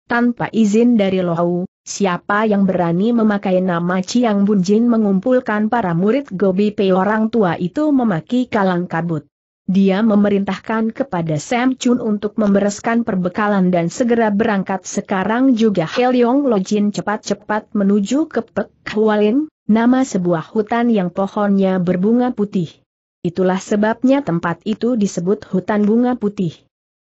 Tanpa izin dari Lohau, siapa yang berani memakai nama Chiang Bunjin mengumpulkan para murid Gobi Pei orang tua itu memaki kalang kabut. Dia memerintahkan kepada Sam Chun untuk membereskan perbekalan dan segera berangkat sekarang juga Heliong Lojin cepat-cepat menuju ke Pek Hualin, nama sebuah hutan yang pohonnya berbunga putih. Itulah sebabnya tempat itu disebut hutan bunga putih.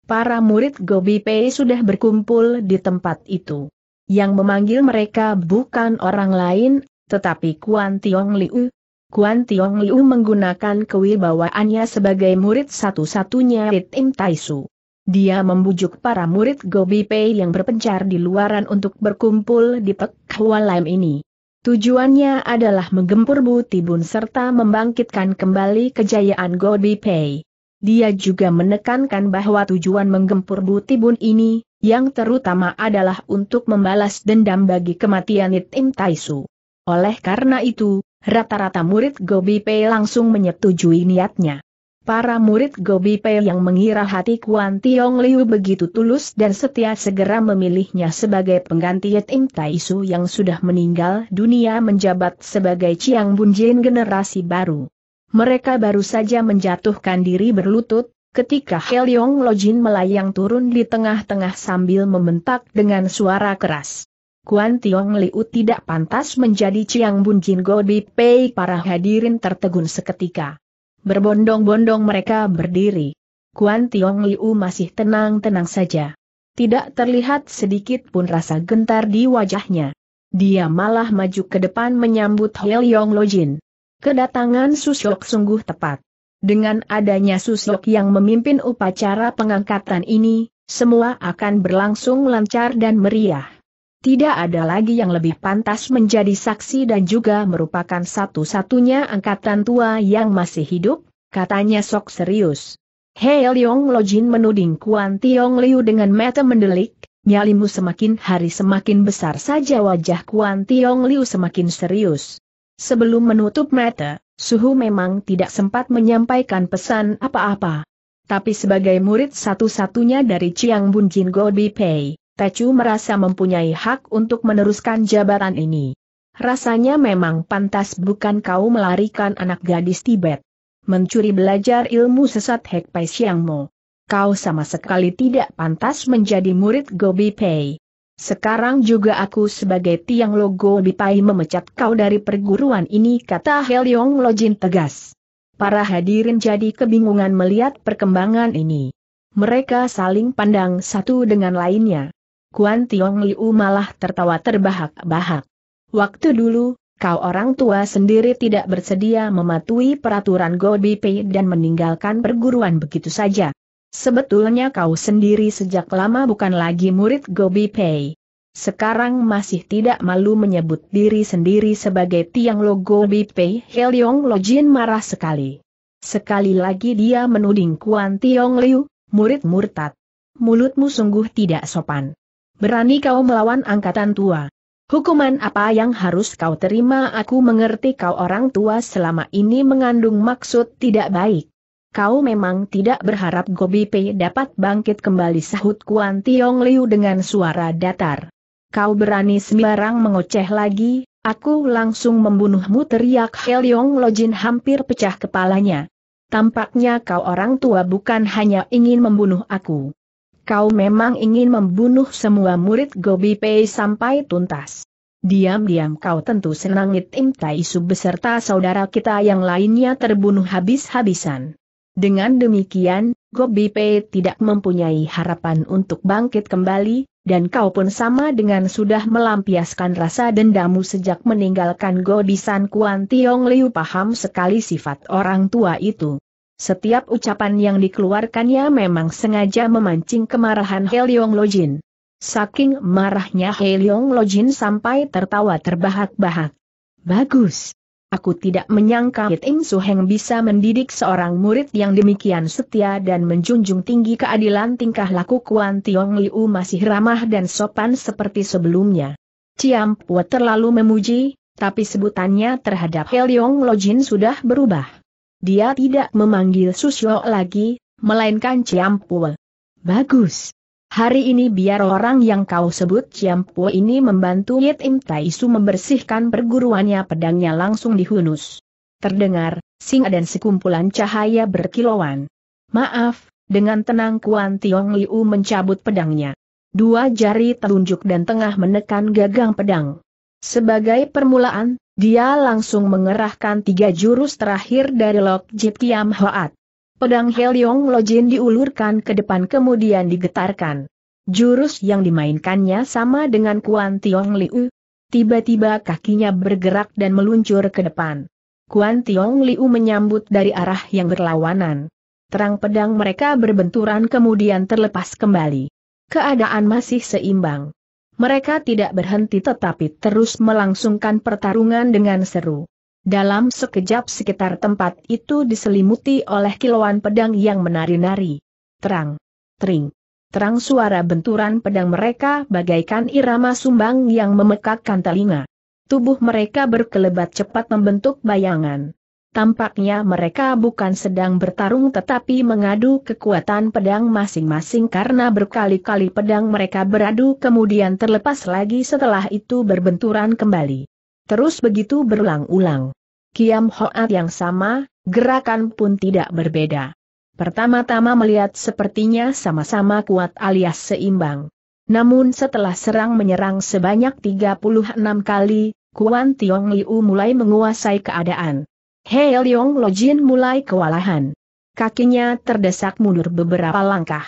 Para murid Gobi Pei sudah berkumpul di tempat itu. Yang memanggil mereka bukan orang lain, tetapi Kuan Tiong Liu, Kuan Tiong Liu menggunakan kewibawaannya sebagai murid satu-satunya Rit Im Taisu. Dia membujuk para murid Gobi Pei yang berpencar di luaran untuk berkumpul di Pek Laim ini. Tujuannya adalah menggempur Bu Tibun serta membangkitkan kembali kejayaan Gobi Pei. Dia juga menekankan bahwa tujuan menggempur Bu Tibun ini, yang terutama adalah untuk membalas dendam bagi kematian Im Taisu. Oleh karena itu, Rata-rata murid Gobi Pei langsung menyetujui niatnya. Para murid Gobi Pei yang mengira hati Kuan Tiong Liu begitu tulus dan setia segera memilihnya sebagai pengganti Yetim Taisu yang sudah meninggal dunia menjabat sebagai Chiang Bunjin generasi baru. Mereka baru saja menjatuhkan diri berlutut, ketika Heliong Lojin melayang turun di tengah-tengah sambil membentak dengan suara keras. Kuan Tiong Liu tidak pantas menjadi Chiang Bun Jin Gobi Pei para hadirin tertegun seketika. Berbondong-bondong mereka berdiri. Kuan Tiong Liu masih tenang-tenang saja. Tidak terlihat sedikit pun rasa gentar di wajahnya. Dia malah maju ke depan menyambut Yong Lojin. Kedatangan Susyok sungguh tepat. Dengan adanya Susyok yang memimpin upacara pengangkatan ini, semua akan berlangsung lancar dan meriah. Tidak ada lagi yang lebih pantas menjadi saksi dan juga merupakan satu-satunya angkatan tua yang masih hidup, katanya sok serius. Hei Leong Lojin menuding Kuan Tiong Liu dengan mata mendelik, nyalimu semakin hari semakin besar saja wajah Kuan Tiong Liu semakin serius. Sebelum menutup mata, Suhu memang tidak sempat menyampaikan pesan apa-apa. Tapi sebagai murid satu-satunya dari Chiang Bun Jin Gobi Pei, Tecu merasa mempunyai hak untuk meneruskan jabatan ini. Rasanya memang pantas bukan kau melarikan anak gadis Tibet. Mencuri belajar ilmu sesat Hek Pai Siang Mo. Kau sama sekali tidak pantas menjadi murid Gobi Pei. Sekarang juga aku sebagai tiang logo Bipai memecat kau dari perguruan ini kata Heliong Lojin tegas. Para hadirin jadi kebingungan melihat perkembangan ini. Mereka saling pandang satu dengan lainnya. Kuan Tiong Liu malah tertawa terbahak-bahak. Waktu dulu, kau orang tua sendiri tidak bersedia mematuhi peraturan Gobi Pei dan meninggalkan perguruan begitu saja. Sebetulnya kau sendiri sejak lama bukan lagi murid Gobi Pei. Sekarang masih tidak malu menyebut diri sendiri sebagai tiang lo Gobi Pei. Heliong Lojin marah sekali. Sekali lagi dia menuding Kuan Tiong Liu, murid murtad. Mulutmu sungguh tidak sopan. Berani kau melawan angkatan tua. Hukuman apa yang harus kau terima aku mengerti kau orang tua selama ini mengandung maksud tidak baik. Kau memang tidak berharap Gobi Pei dapat bangkit kembali sahut Kuan Tiong Liu dengan suara datar. Kau berani sembarang mengoceh lagi, aku langsung membunuhmu teriak Heliong Lojin hampir pecah kepalanya. Tampaknya kau orang tua bukan hanya ingin membunuh aku kau memang ingin membunuh semua murid Gobi Pei sampai tuntas. Diam-diam kau tentu senang Im Taisu beserta saudara kita yang lainnya terbunuh habis-habisan. Dengan demikian, Gobi Pei tidak mempunyai harapan untuk bangkit kembali, dan kau pun sama dengan sudah melampiaskan rasa dendammu sejak meninggalkan Godisan Kuan Tiong Liu paham sekali sifat orang tua itu. Setiap ucapan yang dikeluarkannya memang sengaja memancing kemarahan Heliong Lojin. Saking marahnya Heliong Lojin sampai tertawa terbahak-bahak. Bagus. Aku tidak menyangka Hit Im Su Heng bisa mendidik seorang murid yang demikian setia dan menjunjung tinggi keadilan tingkah laku Kuan Tiong Liu masih ramah dan sopan seperti sebelumnya. Ciam Pua terlalu memuji, tapi sebutannya terhadap Heliong Lojin sudah berubah. Dia tidak memanggil Susyo lagi, melainkan Ciampu. Bagus. Hari ini biar orang yang kau sebut Ciampu ini membantu Yit Im Taisu membersihkan perguruannya pedangnya langsung dihunus. Terdengar, singa dan sekumpulan cahaya berkilauan. Maaf, dengan tenang Kuan Tiong Liu mencabut pedangnya. Dua jari telunjuk dan tengah menekan gagang pedang. Sebagai permulaan, dia langsung mengerahkan tiga jurus terakhir dari Lok Jit Kiam Hoat. Pedang Heliong Lojin diulurkan ke depan kemudian digetarkan. Jurus yang dimainkannya sama dengan Kuan Tiong Liu. Tiba-tiba kakinya bergerak dan meluncur ke depan. Kuan Tiong Liu menyambut dari arah yang berlawanan. Terang pedang mereka berbenturan kemudian terlepas kembali. Keadaan masih seimbang. Mereka tidak berhenti tetapi terus melangsungkan pertarungan dengan seru. Dalam sekejap sekitar tempat itu diselimuti oleh kilauan pedang yang menari-nari. Terang, tering, terang suara benturan pedang mereka bagaikan irama sumbang yang memekakkan telinga. Tubuh mereka berkelebat cepat membentuk bayangan. Tampaknya mereka bukan sedang bertarung tetapi mengadu kekuatan pedang masing-masing karena berkali-kali pedang mereka beradu kemudian terlepas lagi setelah itu berbenturan kembali. Terus begitu berulang-ulang. Kiam Hoat yang sama, gerakan pun tidak berbeda. Pertama-tama melihat sepertinya sama-sama kuat alias seimbang. Namun setelah serang menyerang sebanyak 36 kali, Kuan Tiong Liu mulai menguasai keadaan. He Leong Lojin mulai kewalahan. Kakinya terdesak mundur beberapa langkah.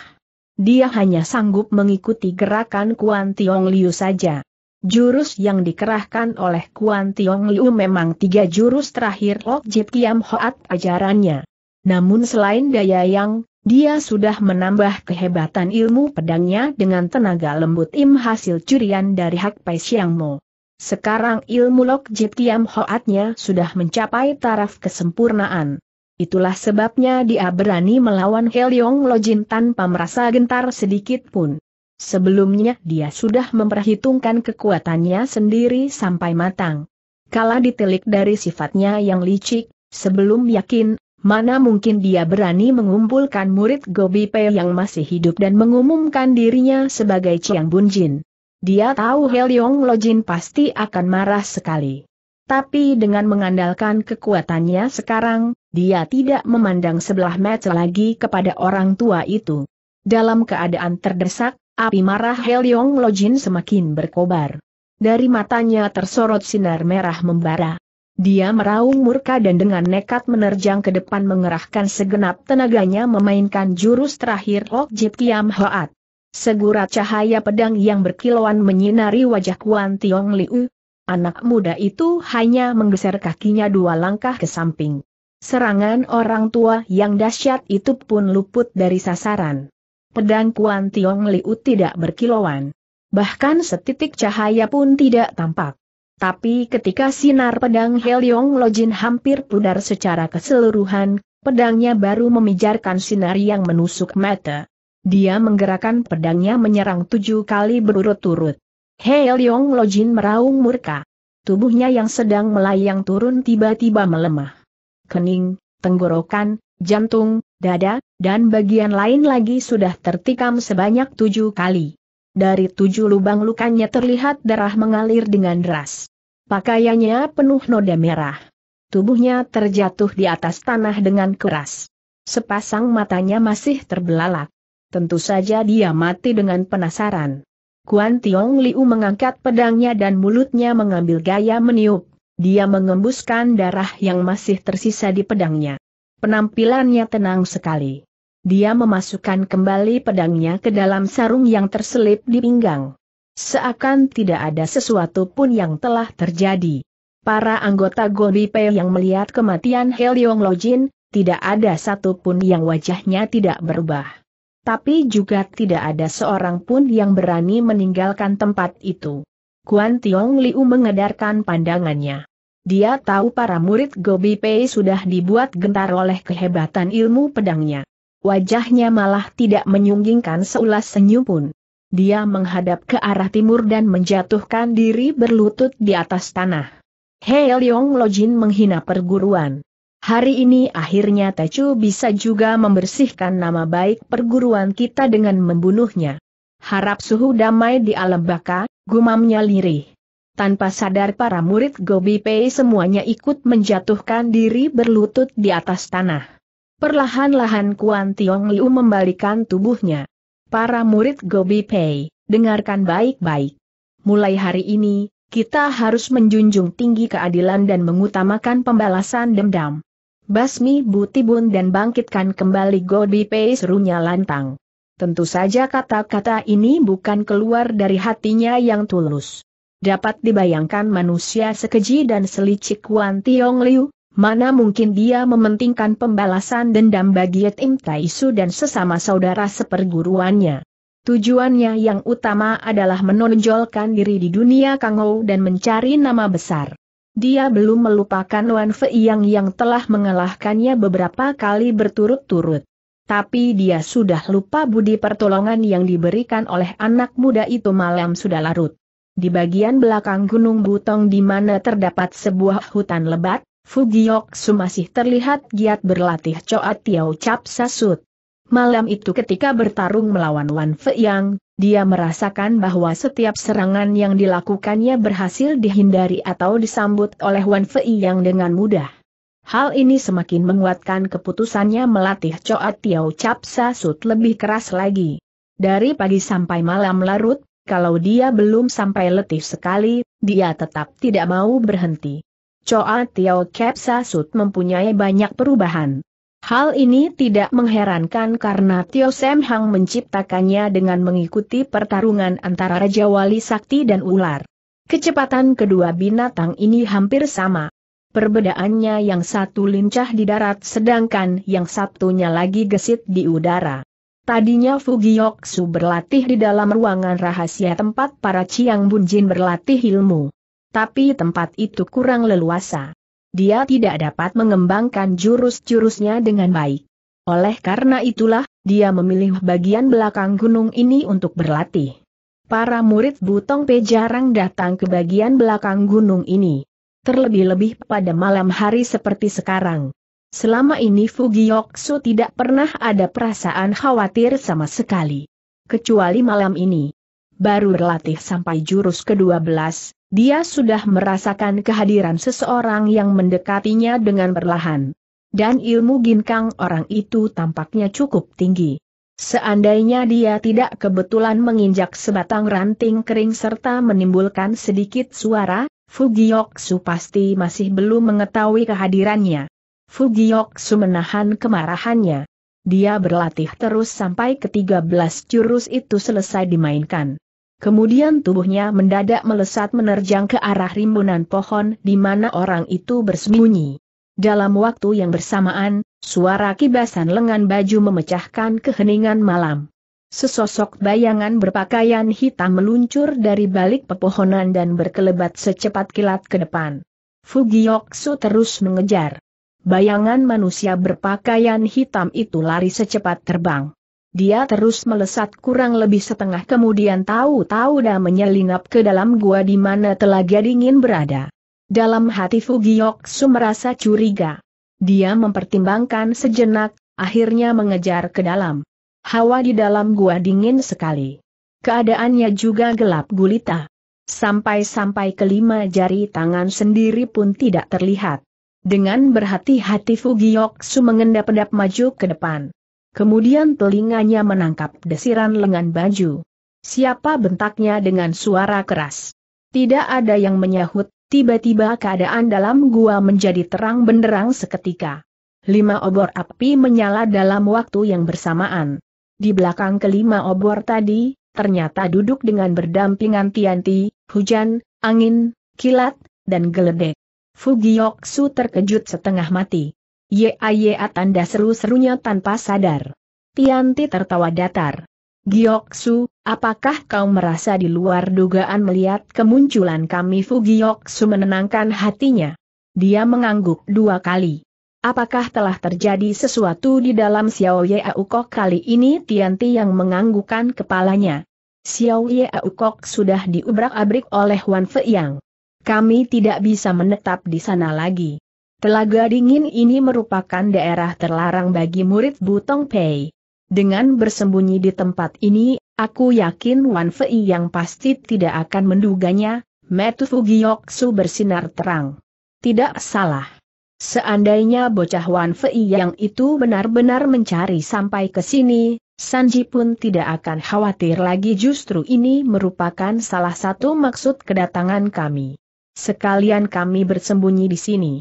Dia hanya sanggup mengikuti gerakan Kuan Tiong Liu saja. Jurus yang dikerahkan oleh Kuan Tiong Liu memang tiga jurus terakhir Lok Jit Kiam Hoat ajarannya. Namun selain daya yang, dia sudah menambah kehebatan ilmu pedangnya dengan tenaga lembut im hasil curian dari Hak Pai Siang Mo. Sekarang ilmu Lok Jit Kiam Hoatnya sudah mencapai taraf kesempurnaan. Itulah sebabnya dia berani melawan Heliong Lojin tanpa merasa gentar sedikit pun. Sebelumnya dia sudah memperhitungkan kekuatannya sendiri sampai matang. Kala ditelik dari sifatnya yang licik, sebelum yakin, mana mungkin dia berani mengumpulkan murid Gobi Pei yang masih hidup dan mengumumkan dirinya sebagai Chiang Bunjin. Dia tahu Heliong Lojin pasti akan marah sekali. Tapi dengan mengandalkan kekuatannya sekarang, dia tidak memandang sebelah mata lagi kepada orang tua itu. Dalam keadaan terdesak, Api marah Heliong Lojin semakin berkobar. Dari matanya tersorot sinar merah membara. Dia meraung murka dan dengan nekat menerjang ke depan mengerahkan segenap tenaganya memainkan jurus terakhir Lok Jit Kiam Hoat. Segurat cahaya pedang yang berkilauan menyinari wajah Kuan Tiong Liu. Anak muda itu hanya menggeser kakinya dua langkah ke samping. Serangan orang tua yang dahsyat itu pun luput dari sasaran pedang Kuan Tiong Liu tidak berkilauan. Bahkan setitik cahaya pun tidak tampak. Tapi ketika sinar pedang Heliong Lojin hampir pudar secara keseluruhan, pedangnya baru memijarkan sinar yang menusuk mata. Dia menggerakkan pedangnya menyerang tujuh kali berurut-urut. Heliong Lojin meraung murka. Tubuhnya yang sedang melayang turun tiba-tiba melemah. Kening, tenggorokan, jantung, dada, dan bagian lain lagi sudah tertikam sebanyak tujuh kali. Dari tujuh lubang lukanya terlihat darah mengalir dengan deras. Pakaiannya penuh noda merah. Tubuhnya terjatuh di atas tanah dengan keras. Sepasang matanya masih terbelalak. Tentu saja dia mati dengan penasaran. Kuan Tiong Liu mengangkat pedangnya dan mulutnya mengambil gaya meniup. Dia mengembuskan darah yang masih tersisa di pedangnya. Penampilannya tenang sekali. Dia memasukkan kembali pedangnya ke dalam sarung yang terselip di pinggang. Seakan tidak ada sesuatu pun yang telah terjadi. Para anggota Godipe yang melihat kematian Heliong Lojin, tidak ada satu pun yang wajahnya tidak berubah. Tapi juga tidak ada seorang pun yang berani meninggalkan tempat itu. Kuan Tiong Liu mengedarkan pandangannya. Dia tahu para murid Gobi Pei sudah dibuat gentar oleh kehebatan ilmu pedangnya. Wajahnya malah tidak menyunggingkan seulas senyum pun. Dia menghadap ke arah timur dan menjatuhkan diri berlutut di atas tanah. Hei Leong Lojin menghina perguruan. Hari ini akhirnya Tecu bisa juga membersihkan nama baik perguruan kita dengan membunuhnya. Harap suhu damai di alam baka, gumamnya lirih. Tanpa sadar para murid Gobi Pei semuanya ikut menjatuhkan diri berlutut di atas tanah. Perlahan-lahan Kuan Tiong Liu membalikan tubuhnya. Para murid Gobi Pei, dengarkan baik-baik. Mulai hari ini, kita harus menjunjung tinggi keadilan dan mengutamakan pembalasan dendam. Basmi Butibun dan bangkitkan kembali Gobi Pei serunya lantang. Tentu saja kata-kata ini bukan keluar dari hatinya yang tulus. Dapat dibayangkan manusia sekeji dan selicik Wan Tiong Liu, Mana mungkin dia mementingkan pembalasan dendam bagi Tim Taisu dan sesama saudara seperguruannya. Tujuannya yang utama adalah menonjolkan diri di dunia Kangou dan mencari nama besar. Dia belum melupakan Wan Fei yang yang telah mengalahkannya beberapa kali berturut-turut. Tapi dia sudah lupa budi pertolongan yang diberikan oleh anak muda itu malam sudah larut. Di bagian belakang Gunung Butong di mana terdapat sebuah hutan lebat, Fugiok Su masih terlihat giat berlatih Choa Tiao Cap Sasut. Malam itu ketika bertarung melawan Wan Fei Yang, dia merasakan bahwa setiap serangan yang dilakukannya berhasil dihindari atau disambut oleh Wan Fei Yang dengan mudah. Hal ini semakin menguatkan keputusannya melatih Choa Tiao Cap Sasut lebih keras lagi. Dari pagi sampai malam larut, kalau dia belum sampai letih sekali, dia tetap tidak mau berhenti. Choa Tiao Kepsa Sut mempunyai banyak perubahan. Hal ini tidak mengherankan karena Tio Sem Hang menciptakannya dengan mengikuti pertarungan antara Raja Wali Sakti dan ular. Kecepatan kedua binatang ini hampir sama. Perbedaannya yang satu lincah di darat sedangkan yang satunya lagi gesit di udara. Tadinya Fugiok Su berlatih di dalam ruangan rahasia tempat para Chiang Bunjin berlatih ilmu tapi tempat itu kurang leluasa. Dia tidak dapat mengembangkan jurus-jurusnya dengan baik. Oleh karena itulah, dia memilih bagian belakang gunung ini untuk berlatih. Para murid Butong Pe jarang datang ke bagian belakang gunung ini. Terlebih-lebih pada malam hari seperti sekarang. Selama ini Fugioksu tidak pernah ada perasaan khawatir sama sekali. Kecuali malam ini. Baru berlatih sampai jurus ke-12, dia sudah merasakan kehadiran seseorang yang mendekatinya dengan perlahan. Dan ilmu ginkang orang itu tampaknya cukup tinggi. Seandainya dia tidak kebetulan menginjak sebatang ranting kering serta menimbulkan sedikit suara, Fugioksu pasti masih belum mengetahui kehadirannya. Fugioksu menahan kemarahannya. Dia berlatih terus sampai ketiga belas jurus itu selesai dimainkan. Kemudian tubuhnya mendadak melesat menerjang ke arah rimbunan pohon di mana orang itu bersembunyi. Dalam waktu yang bersamaan, suara kibasan lengan baju memecahkan keheningan malam. Sesosok bayangan berpakaian hitam meluncur dari balik pepohonan dan berkelebat secepat kilat ke depan. Fugioksu terus mengejar. Bayangan manusia berpakaian hitam itu lari secepat terbang. Dia terus melesat kurang lebih setengah kemudian tahu-tahu dah menyelinap ke dalam gua di mana telaga dingin berada. Dalam hati Fugioksu merasa curiga. Dia mempertimbangkan sejenak, akhirnya mengejar ke dalam. Hawa di dalam gua dingin sekali. Keadaannya juga gelap gulita. Sampai-sampai kelima jari tangan sendiri pun tidak terlihat. Dengan berhati-hati Fugioksu mengendap-endap maju ke depan. Kemudian telinganya menangkap desiran lengan baju. Siapa bentaknya dengan suara keras. Tidak ada yang menyahut, tiba-tiba keadaan dalam gua menjadi terang benderang seketika. Lima obor api menyala dalam waktu yang bersamaan. Di belakang kelima obor tadi, ternyata duduk dengan berdampingan Tianti, hujan, angin, kilat, dan geledek. Fugioksu terkejut setengah mati. Ya tanda seru-serunya tanpa sadar. Tianti tertawa datar. Gioksu, apakah kau merasa di luar dugaan melihat kemunculan kami Fu Gioksu menenangkan hatinya? dia mengangguk dua kali. Apakah telah terjadi sesuatu di dalam Xiao Yau Kok kali ini Tianti yang menganggukkan kepalanya. Xiao Yau Kok sudah diubrak-abrik oleh Wan Fei Yang. Kami tidak bisa menetap di sana lagi. Telaga dingin ini merupakan daerah terlarang bagi murid Butong Pei. Dengan bersembunyi di tempat ini, aku yakin Wan Fei yang pasti tidak akan menduganya, Metu Fugioksu bersinar terang. Tidak salah. Seandainya bocah Wan Fei yang itu benar-benar mencari sampai ke sini, Sanji pun tidak akan khawatir lagi justru ini merupakan salah satu maksud kedatangan kami. Sekalian kami bersembunyi di sini.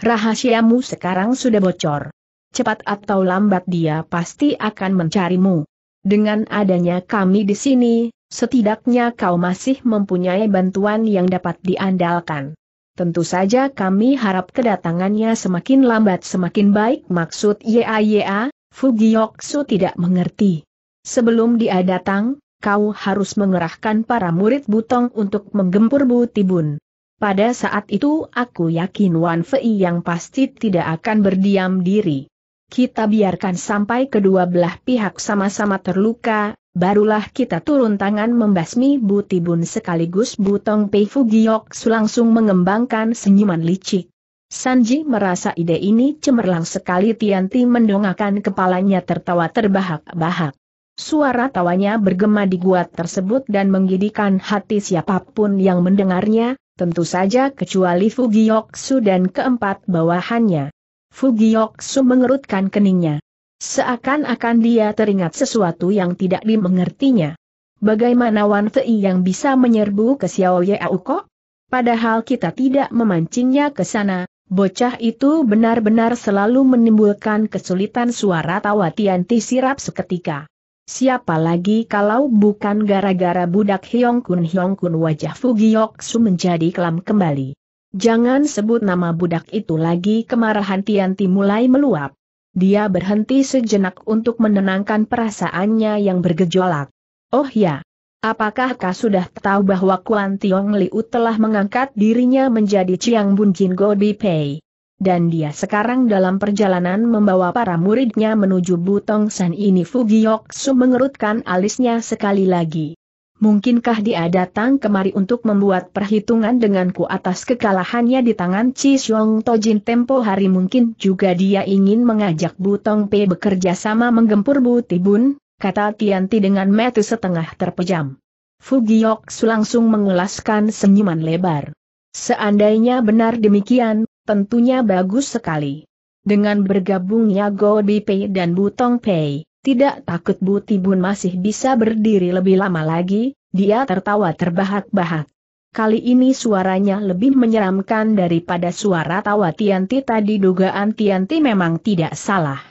Rahasiamu sekarang sudah bocor. Cepat atau lambat dia pasti akan mencarimu. Dengan adanya kami di sini, setidaknya kau masih mempunyai bantuan yang dapat diandalkan. Tentu saja kami harap kedatangannya semakin lambat semakin baik maksud Ya Ya, Fugioksu tidak mengerti. Sebelum dia datang, kau harus mengerahkan para murid butong untuk menggempur Bu Tibun. Pada saat itu aku yakin Wan Fei yang pasti tidak akan berdiam diri. Kita biarkan sampai kedua belah pihak sama-sama terluka, barulah kita turun tangan membasmi Butibun sekaligus Butong Pei Fugiok langsung mengembangkan senyuman licik. Sanji merasa ide ini cemerlang sekali Tianti mendongakkan kepalanya tertawa terbahak-bahak. Suara tawanya bergema di gua tersebut dan menggidikan hati siapa pun yang mendengarnya, tentu saja kecuali Fugioksu dan keempat bawahannya. Fugioksu mengerutkan keningnya. Seakan-akan dia teringat sesuatu yang tidak dimengertinya. Bagaimana Wan Fei yang bisa menyerbu ke Xiao Yao kok? Padahal kita tidak memancingnya ke sana, bocah itu benar-benar selalu menimbulkan kesulitan suara tawa Tianti sirap seketika. Siapa lagi kalau bukan gara-gara budak Hyong Kun Hyong Kun wajah Fugiok Su menjadi kelam kembali. Jangan sebut nama budak itu lagi kemarahan Tianti mulai meluap. Dia berhenti sejenak untuk menenangkan perasaannya yang bergejolak. Oh ya, apakah kau sudah tahu bahwa Kuan Tiong Liu telah mengangkat dirinya menjadi Chiang Bun Jin Godi Pei? Dan dia sekarang dalam perjalanan membawa para muridnya menuju Butong San ini Fugiok Su mengerutkan alisnya sekali lagi. Mungkinkah dia datang kemari untuk membuat perhitungan denganku atas kekalahannya di tangan Chi Xiong Tojin tempo hari mungkin juga dia ingin mengajak Butong P bekerja sama menggempur Bu Tibun, kata Tianti dengan metu setengah terpejam. Fugiok langsung mengelaskan senyuman lebar. Seandainya benar demikian, tentunya bagus sekali. Dengan bergabungnya Go Pei dan Butong Pei, tidak takut Bu Tibun masih bisa berdiri lebih lama lagi, dia tertawa terbahak-bahak. Kali ini suaranya lebih menyeramkan daripada suara tawa Tianti tadi dugaan Tianti memang tidak salah.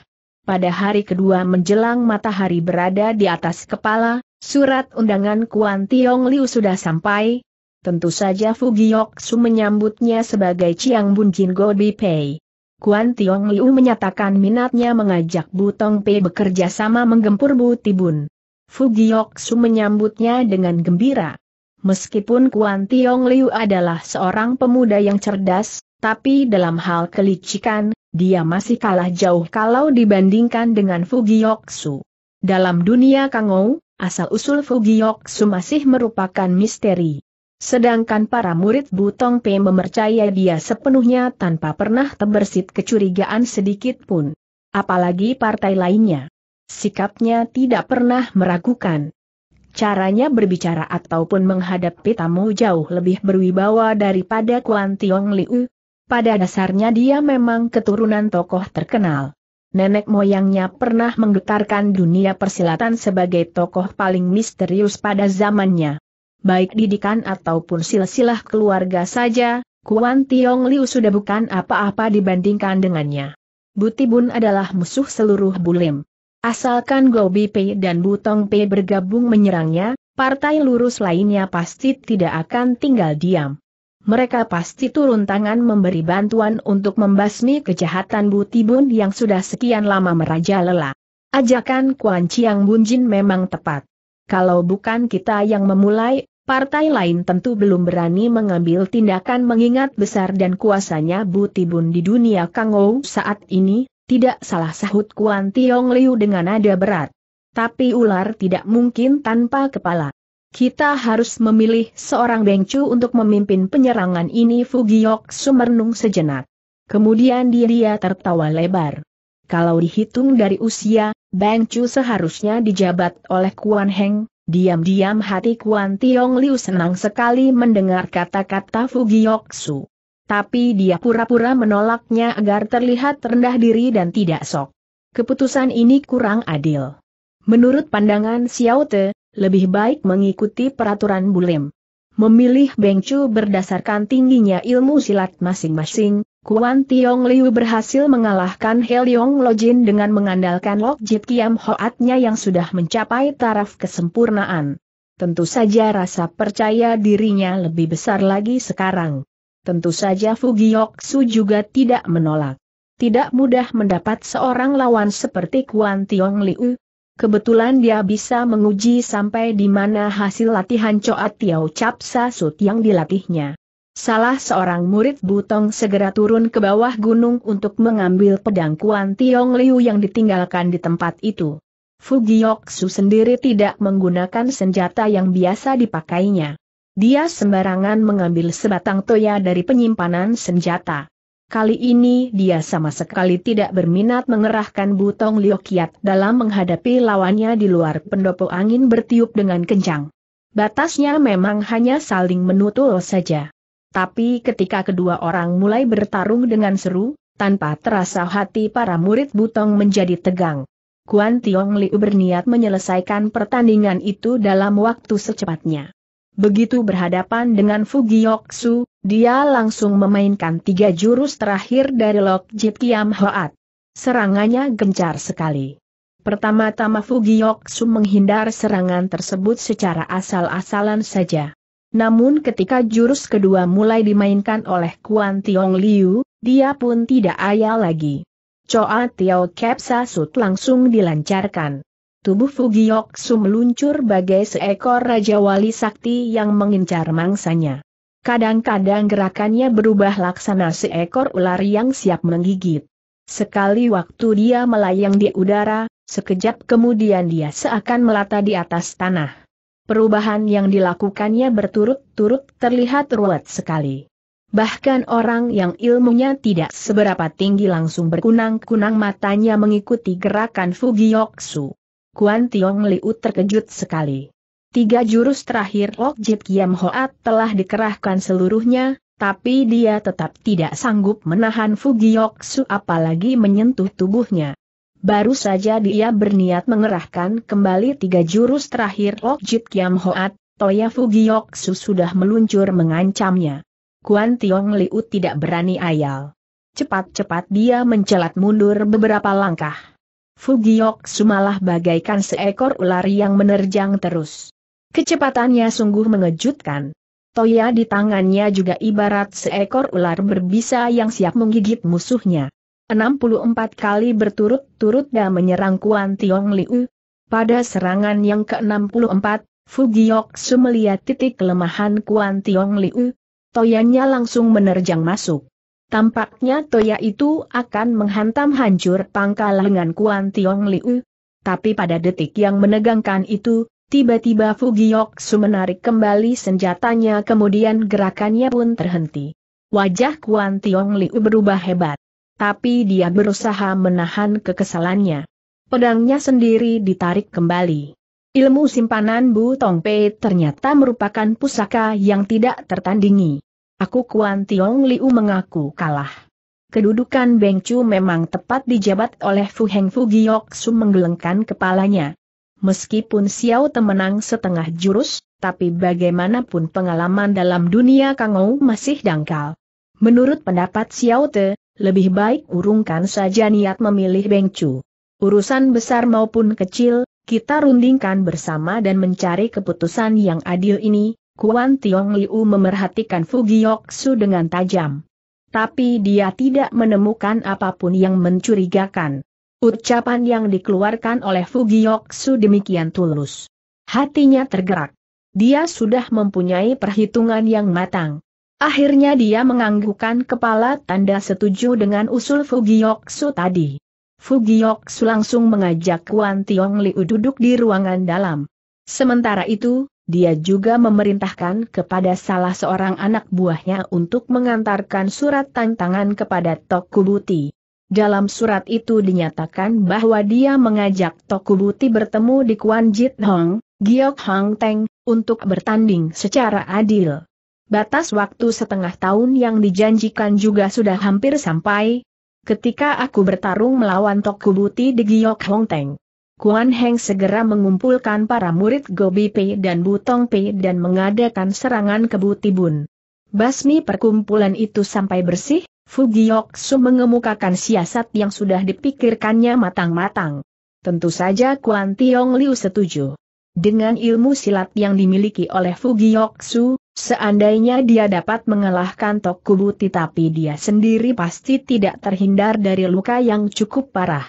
Pada hari kedua menjelang matahari berada di atas kepala, surat undangan Kuan Tiong Liu sudah sampai. Tentu saja Fugiok Su menyambutnya sebagai Chiang Bun Jin Go Pei. Kuan Tiong Liu menyatakan minatnya mengajak Bu Tong Pei bekerja sama menggempur Bu Tibun. Fugiok Su menyambutnya dengan gembira. Meskipun Kuan Tiong Liu adalah seorang pemuda yang cerdas, tapi dalam hal kelicikan, dia masih kalah jauh kalau dibandingkan dengan Fugiok Su. Dalam dunia Kangou, asal-usul Fugiok Su masih merupakan misteri. Sedangkan para murid Butong P mempercaya dia sepenuhnya tanpa pernah terbersit kecurigaan sedikit pun. Apalagi partai lainnya. Sikapnya tidak pernah meragukan. Caranya berbicara ataupun menghadapi tamu jauh lebih berwibawa daripada Kuan Tiong Liu. Pada dasarnya dia memang keturunan tokoh terkenal. Nenek moyangnya pernah menggetarkan dunia persilatan sebagai tokoh paling misterius pada zamannya baik didikan ataupun silsilah keluarga saja, Kuan Tiong Liu sudah bukan apa-apa dibandingkan dengannya. Butibun adalah musuh seluruh bulim. Asalkan Gobi Pei dan Butong Pei bergabung menyerangnya, partai lurus lainnya pasti tidak akan tinggal diam. Mereka pasti turun tangan memberi bantuan untuk membasmi kejahatan Butibun yang sudah sekian lama merajalela. Ajakan Kuan Chiang Bunjin memang tepat. Kalau bukan kita yang memulai, Partai lain tentu belum berani mengambil tindakan mengingat besar dan kuasanya Bu Tibun di dunia Kangou saat ini, tidak salah sahut Kuan Tiong Liu dengan nada berat. Tapi ular tidak mungkin tanpa kepala. Kita harus memilih seorang bengcu untuk memimpin penyerangan ini Fugiok Sumernung sejenak. Kemudian dia tertawa lebar. Kalau dihitung dari usia, Bengcu seharusnya dijabat oleh Kuan Heng, Diam-diam hati Kuan Tiong Liu senang sekali mendengar kata-kata Fugioksu. Tapi dia pura-pura menolaknya agar terlihat rendah diri dan tidak sok. Keputusan ini kurang adil. Menurut pandangan Xiao Te, lebih baik mengikuti peraturan Bulim. Memilih Bengcu berdasarkan tingginya ilmu silat masing-masing, Kuan Tiong Liu berhasil mengalahkan Heliong Lojin dengan mengandalkan Lok Jit Kiam Hoatnya yang sudah mencapai taraf kesempurnaan. Tentu saja rasa percaya dirinya lebih besar lagi sekarang. Tentu saja Fugiok Su juga tidak menolak. Tidak mudah mendapat seorang lawan seperti Kuan Tiong Liu. Kebetulan dia bisa menguji sampai di mana hasil latihan Choat Tiao Cap Sasut yang dilatihnya. Salah seorang murid Butong segera turun ke bawah gunung untuk mengambil pedang Kuan Tiong Liu yang ditinggalkan di tempat itu. Fugiok Su sendiri tidak menggunakan senjata yang biasa dipakainya. Dia sembarangan mengambil sebatang toya dari penyimpanan senjata. Kali ini dia sama sekali tidak berminat mengerahkan Butong Liokiat dalam menghadapi lawannya di luar pendopo angin bertiup dengan kencang. Batasnya memang hanya saling menutul saja. Tapi ketika kedua orang mulai bertarung dengan seru, tanpa terasa hati para murid Butong menjadi tegang. Kuan Tiong Liu berniat menyelesaikan pertandingan itu dalam waktu secepatnya. Begitu berhadapan dengan Fugiok Su, dia langsung memainkan tiga jurus terakhir dari Lok Jit Kiam Hoat. Serangannya gencar sekali. Pertama-tama Fugiok Su menghindar serangan tersebut secara asal-asalan saja. Namun ketika jurus kedua mulai dimainkan oleh Kuan Tiong Liu, dia pun tidak ayal lagi. Choa Tiao Kepsa Sut langsung dilancarkan. Tubuh Fugiok Su meluncur bagai seekor Raja Wali Sakti yang mengincar mangsanya. Kadang-kadang gerakannya berubah laksana seekor ular yang siap menggigit. Sekali waktu dia melayang di udara, sekejap kemudian dia seakan melata di atas tanah. Perubahan yang dilakukannya berturut-turut terlihat ruwet sekali. Bahkan orang yang ilmunya tidak seberapa tinggi langsung berkunang-kunang matanya mengikuti gerakan Fugioksu. Kuan Tiong Liu terkejut sekali. Tiga jurus terakhir Lok Jit Kiam Hoat telah dikerahkan seluruhnya, tapi dia tetap tidak sanggup menahan Fugioksu apalagi menyentuh tubuhnya. Baru saja dia berniat mengerahkan kembali tiga jurus terakhir Lok Jit Kiam Hoat, Toya Fugiok Su sudah meluncur mengancamnya. Kuan Tiong Liu tidak berani ayal. Cepat-cepat dia mencelat mundur beberapa langkah. Fugiok Su malah bagaikan seekor ular yang menerjang terus. Kecepatannya sungguh mengejutkan. Toya di tangannya juga ibarat seekor ular berbisa yang siap menggigit musuhnya. 64 kali berturut-turut dia menyerang Kuan Tiong Liu. Pada serangan yang ke-64, Fugiok Su melihat titik kelemahan Kuan Tiong Liu. Toyanya langsung menerjang masuk. Tampaknya Toya itu akan menghantam hancur pangkal lengan Kuan Tiong Liu. Tapi pada detik yang menegangkan itu, tiba-tiba Fugiok Su menarik kembali senjatanya kemudian gerakannya pun terhenti. Wajah Kuan Tiong Liu berubah hebat tapi dia berusaha menahan kekesalannya. Pedangnya sendiri ditarik kembali. Ilmu simpanan Bu Tongpe ternyata merupakan pusaka yang tidak tertandingi. Aku Kuan Tiong Liu mengaku kalah. Kedudukan Beng Chu memang tepat dijabat oleh Fu Heng Fu Giok Su menggelengkan kepalanya. Meskipun Xiao temenang setengah jurus, tapi bagaimanapun pengalaman dalam dunia Kangou masih dangkal. Menurut pendapat Xiao Te, lebih baik urungkan saja niat memilih Beng Chu. Urusan besar maupun kecil, kita rundingkan bersama dan mencari keputusan yang adil ini, Kuan Tiong Liu memerhatikan Fugiok Su dengan tajam. Tapi dia tidak menemukan apa pun yang mencurigakan. Ucapan yang dikeluarkan oleh Fugiok Su demikian tulus. Hatinya tergerak. Dia sudah mempunyai perhitungan yang matang. Akhirnya dia menganggukkan kepala tanda setuju dengan usul Fugioksu tadi. Fugioksu langsung mengajak Kuan Tiong Liu duduk di ruangan dalam. Sementara itu, dia juga memerintahkan kepada salah seorang anak buahnya untuk mengantarkan surat tantangan kepada Tok Kubuti. Dalam surat itu dinyatakan bahwa dia mengajak Tokubuti bertemu di Kuan Jit Hong, Giok Hong Teng, untuk bertanding secara adil. Batas waktu setengah tahun yang dijanjikan juga sudah hampir sampai. Ketika aku bertarung melawan Tokubuti di Giok Hong Teng. Kuan Heng segera mengumpulkan para murid Gobi Pei dan Butong Pei dan mengadakan serangan ke Butibun. Basmi perkumpulan itu sampai bersih, Fugioksu mengemukakan siasat yang sudah dipikirkannya matang-matang. Tentu saja Kuan Tiong Liu setuju. Dengan ilmu silat yang dimiliki oleh Fugioksu, seandainya dia dapat mengalahkan Tokubuti tapi dia sendiri pasti tidak terhindar dari luka yang cukup parah.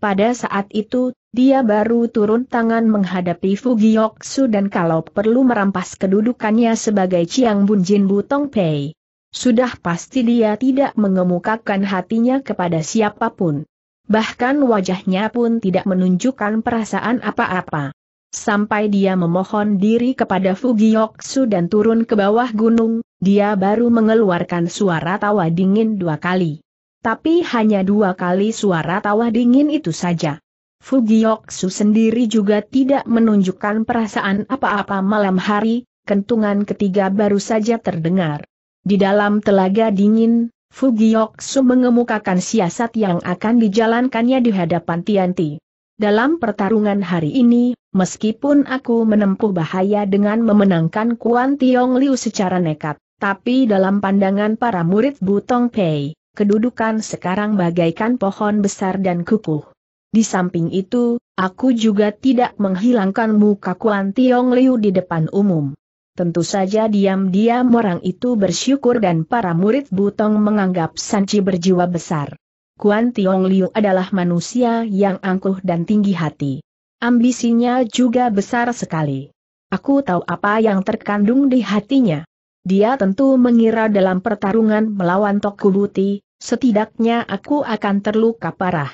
Pada saat itu, dia baru turun tangan menghadapi Fugioksu dan kalau perlu merampas kedudukannya sebagai Chiang Bunjin Butong Pei. Sudah pasti dia tidak mengemukakan hatinya kepada siapa pun. Bahkan wajahnya pun tidak menunjukkan perasaan apa-apa. Sampai dia memohon diri kepada Fugioksu dan turun ke bawah gunung, dia baru mengeluarkan suara tawa dingin dua kali. Tapi hanya dua kali suara tawa dingin itu saja. Fugioksu sendiri juga tidak menunjukkan perasaan apa-apa malam hari, kentungan ketiga baru saja terdengar. Di dalam telaga dingin, Fugioksu mengemukakan siasat yang akan dijalankannya di hadapan Tianti. Dalam pertarungan hari ini, meskipun aku menempuh bahaya dengan memenangkan Kuan Tiong Liu secara nekat, tapi dalam pandangan para murid Butong Pei, kedudukan sekarang bagaikan pohon besar dan kukuh. Di samping itu, aku juga tidak menghilangkan muka Kuan Tiong Liu di depan umum. Tentu saja diam-diam orang itu bersyukur dan para murid Butong menganggap Sanci berjiwa besar. Kuan Tiong Liu adalah manusia yang angkuh dan tinggi hati. Ambisinya juga besar sekali. Aku tahu apa yang terkandung di hatinya. Dia tentu mengira dalam pertarungan melawan Tokubuti, setidaknya aku akan terluka parah.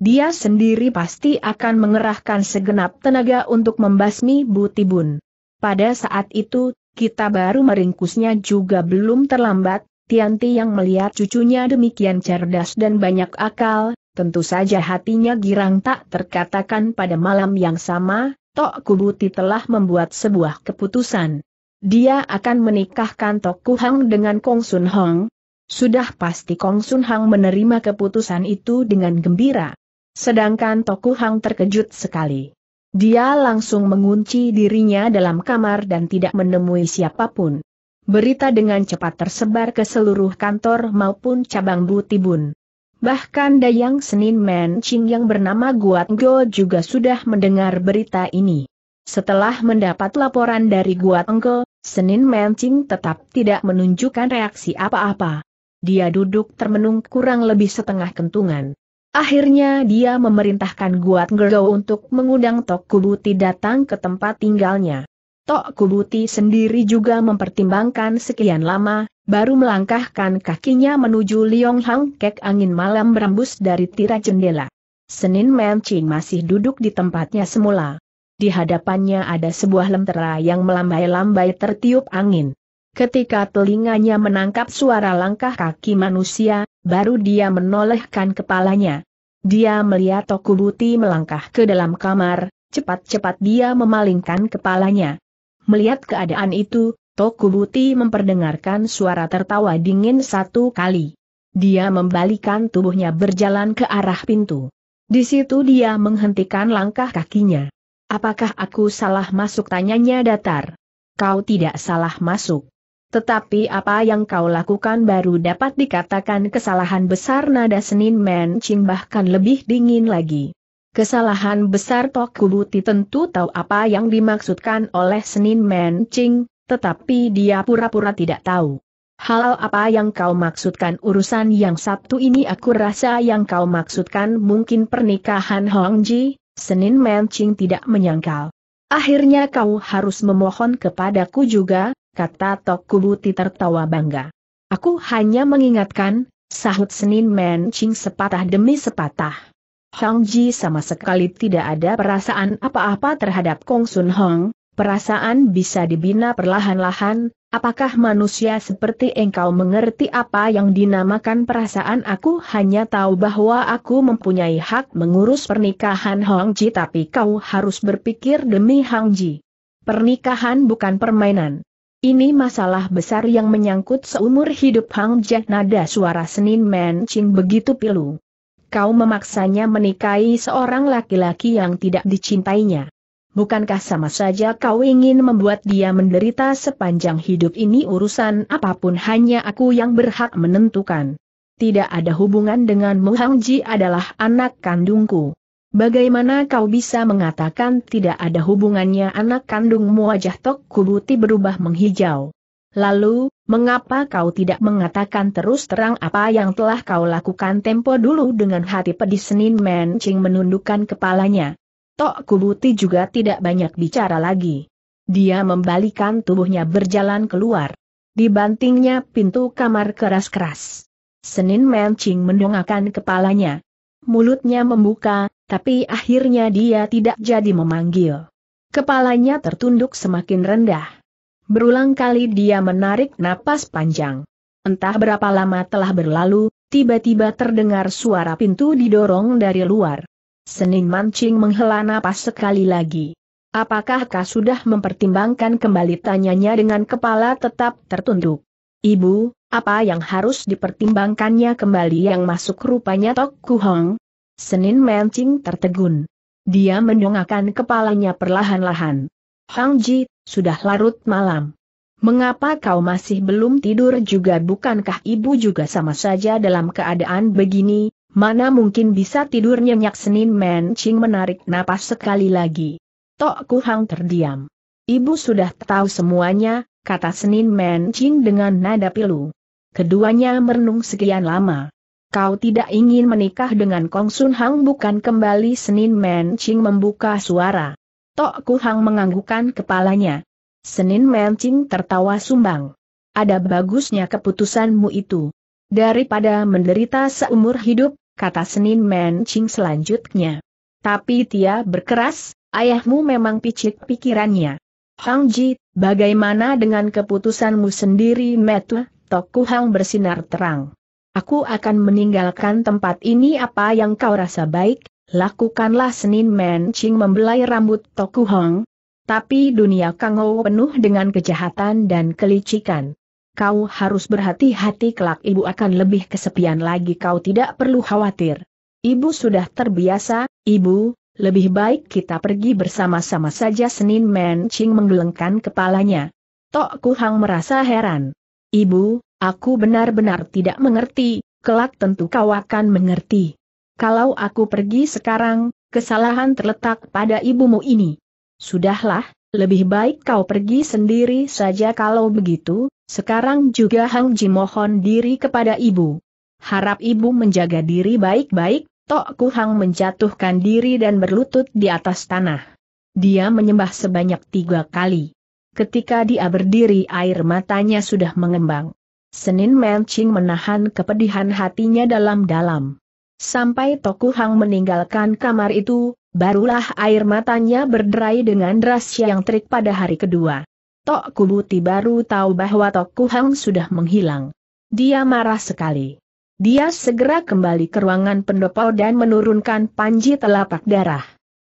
Dia sendiri pasti akan mengerahkan segenap tenaga untuk membasmi Butibun. Pada saat itu, kita baru meringkusnya juga belum terlambat, Tianti yang melihat cucunya demikian cerdas dan banyak akal, tentu saja hatinya girang tak terkatakan pada malam yang sama, Tok Kubuti telah membuat sebuah keputusan. Dia akan menikahkan Tok Kuhang dengan Kong Sun Hong. Sudah pasti Kong Sun Hang menerima keputusan itu dengan gembira. Sedangkan Tok Kuhang terkejut sekali. Dia langsung mengunci dirinya dalam kamar dan tidak menemui siapa pun. Berita dengan cepat tersebar ke seluruh kantor maupun cabang Butibun. Bahkan Dayang Senin Mencing yang bernama Guat Go juga sudah mendengar berita ini. Setelah mendapat laporan dari Guat Go, Senin Mencing tetap tidak menunjukkan reaksi apa-apa. Dia duduk termenung kurang lebih setengah kentungan. Akhirnya dia memerintahkan Guat Gergo untuk mengundang Tok Kubuti datang ke tempat tinggalnya. Tok Kubuti sendiri juga mempertimbangkan sekian lama, baru melangkahkan kakinya menuju Liong Hang Kek angin malam berembus dari tirai jendela. Senin Mencing masih duduk di tempatnya semula. Di hadapannya ada sebuah lentera yang melambai-lambai tertiup angin. Ketika telinganya menangkap suara langkah kaki manusia, baru dia menolehkan kepalanya. Dia melihat Tokubuti melangkah ke dalam kamar, cepat-cepat dia memalingkan kepalanya. Melihat keadaan itu, Tokubuti memperdengarkan suara tertawa dingin satu kali. Dia membalikan tubuhnya berjalan ke arah pintu. Di situ dia menghentikan langkah kakinya. Apakah aku salah masuk tanyanya datar? Kau tidak salah masuk. Tetapi apa yang kau lakukan baru dapat dikatakan kesalahan besar nada Senin Mencing bahkan lebih dingin lagi. Kesalahan besar Tok Kubuti tentu tahu apa yang dimaksudkan oleh Senin Mencing, tetapi dia pura-pura tidak tahu. Hal apa yang kau maksudkan urusan yang Sabtu ini aku rasa yang kau maksudkan mungkin pernikahan Hongji, Senin Mencing tidak menyangkal. Akhirnya kau harus memohon kepadaku juga, kata Tok Kubuti tertawa bangga. Aku hanya mengingatkan, sahut Senin Mencing sepatah demi sepatah. Hong Ji sama sekali tidak ada perasaan apa-apa terhadap Kong Sun Hong, perasaan bisa dibina perlahan-lahan, apakah manusia seperti engkau mengerti apa yang dinamakan perasaan aku hanya tahu bahwa aku mempunyai hak mengurus pernikahan Hong Ji tapi kau harus berpikir demi Hong Ji. Pernikahan bukan permainan. Ini masalah besar yang menyangkut seumur hidup Hang Jia nada suara Senin Mencing begitu pilu. Kau memaksanya menikahi seorang laki-laki yang tidak dicintainya. Bukankah sama saja kau ingin membuat dia menderita sepanjang hidup ini urusan apa pun hanya aku yang berhak menentukan. Tidak ada hubungan dengan Hang Ji adalah anak kandungku. Bagaimana kau bisa mengatakan tidak ada hubungannya anak kandungmu wajah Tok Kubuti berubah menghijau. Lalu, mengapa kau tidak mengatakan terus terang apa yang telah kau lakukan tempo dulu dengan hati pedih Senin Mencing menundukkan kepalanya. Tok Kubuti juga tidak banyak bicara lagi. Dia membalikan tubuhnya berjalan keluar. Dibantingnya pintu kamar keras-keras. Senin Mencing mendongakkan kepalanya. Mulutnya membuka, tapi akhirnya dia tidak jadi memanggil. Kepalanya tertunduk semakin rendah. Berulang kali dia menarik napas panjang. Entah berapa lama telah berlalu, tiba-tiba terdengar suara pintu didorong dari luar. Senin mancing menghela napas sekali lagi. Apakah kau sudah mempertimbangkan kembali tanyanya dengan kepala tetap tertunduk? Ibu, apa yang harus dipertimbangkannya kembali yang masuk rupanya Tok Kuhong? Senin Mencing tertegun. Dia mendongakkan kepalanya perlahan-lahan. Hang Ji, sudah larut malam. Mengapa kau masih belum tidur juga bukankah ibu juga sama saja dalam keadaan begini, mana mungkin bisa tidur nyenyak Senin Mencing menarik napas sekali lagi. Tok Ku Hang terdiam. Ibu sudah tahu semuanya, kata Senin Mencing dengan nada pilu. Keduanya merenung sekian lama. Kau tidak ingin menikah dengan Kong Sun Hang bukan kembali Senin Mencing membuka suara. Tok Ku Hang menganggukkan kepalanya. Senin Mencing tertawa sumbang. Ada bagusnya keputusanmu itu. Daripada menderita seumur hidup, kata Senin Mencing selanjutnya. Tapi Tia berkeras, ayahmu memang picik pikirannya. Hang Ji, bagaimana dengan keputusanmu sendiri Metu? Tok Ku Hang bersinar terang. Aku akan meninggalkan tempat ini apa yang kau rasa baik, lakukanlah Senin Mencing membelai rambut Toku Hong. Tapi dunia Kangou penuh dengan kejahatan dan kelicikan. Kau harus berhati-hati kelak ibu akan lebih kesepian lagi kau tidak perlu khawatir. Ibu sudah terbiasa, ibu, lebih baik kita pergi bersama-sama saja Senin Mencing menggelengkan kepalanya. Tok Kuhang merasa heran. Ibu, Aku benar-benar tidak mengerti, kelak tentu kau akan mengerti. Kalau aku pergi sekarang, kesalahan terletak pada ibumu ini. Sudahlah, lebih baik kau pergi sendiri saja kalau begitu, sekarang juga Hang Ji mohon diri kepada ibu. Harap ibu menjaga diri baik-baik, Tok Ku Hang menjatuhkan diri dan berlutut di atas tanah. Dia menyembah sebanyak tiga kali. Ketika dia berdiri air matanya sudah mengembang. Senin Mencing menahan kepedihan hatinya dalam-dalam. Sampai Toku Hang meninggalkan kamar itu, barulah air matanya berderai dengan derasnya yang terik pada hari kedua. Tok Kubuti baru tahu bahwa Toku Hang sudah menghilang. Dia marah sekali. Dia segera kembali ke ruangan pendopo dan menurunkan panji telapak darah.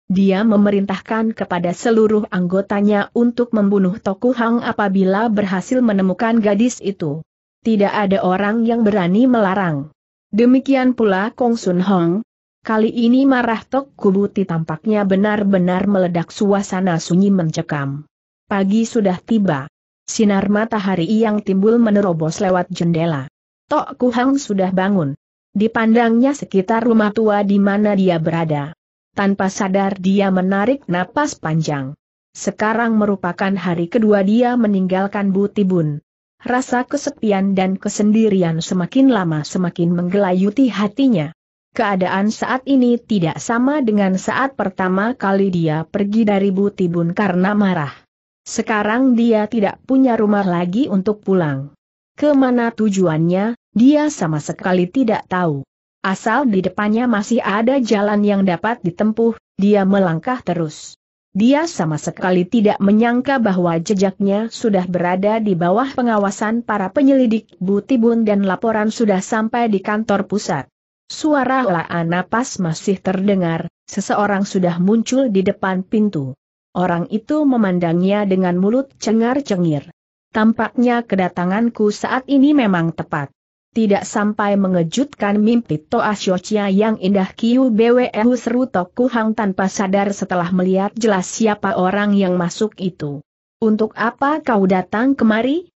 Dia memerintahkan kepada seluruh anggotanya untuk membunuh Toku Hang apabila berhasil menemukan gadis itu tidak ada orang yang berani melarang. Demikian pula Kong Sun Hong. Kali ini marah Tok Kubuti tampaknya benar-benar meledak suasana sunyi mencekam. Pagi sudah tiba. Sinar matahari yang timbul menerobos lewat jendela. Tok Kuhang sudah bangun. Dipandangnya sekitar rumah tua di mana dia berada. Tanpa sadar dia menarik napas panjang. Sekarang merupakan hari kedua dia meninggalkan Butibun. Rasa kesepian dan kesendirian semakin lama semakin menggelayuti hatinya. Keadaan saat ini tidak sama dengan saat pertama kali dia pergi dari Butibun karena marah. Sekarang dia tidak punya rumah lagi untuk pulang. Ke mana tujuannya, dia sama sekali tidak tahu. Asal di depannya masih ada jalan yang dapat ditempuh, dia melangkah terus. Dia sama sekali tidak menyangka bahwa jejaknya sudah berada di bawah pengawasan para penyelidik Butibun dan laporan sudah sampai di kantor pusat. Suara laan napas masih terdengar, seseorang sudah muncul di depan pintu. Orang itu memandangnya dengan mulut cengar-cengir. Tampaknya kedatanganku saat ini memang tepat. Tidak sampai mengejutkan mimpi Toa Shochia yang indah Kiu Bwehu seru Toku Hang tanpa sadar setelah melihat jelas siapa orang yang masuk itu. Untuk apa kau datang kemari?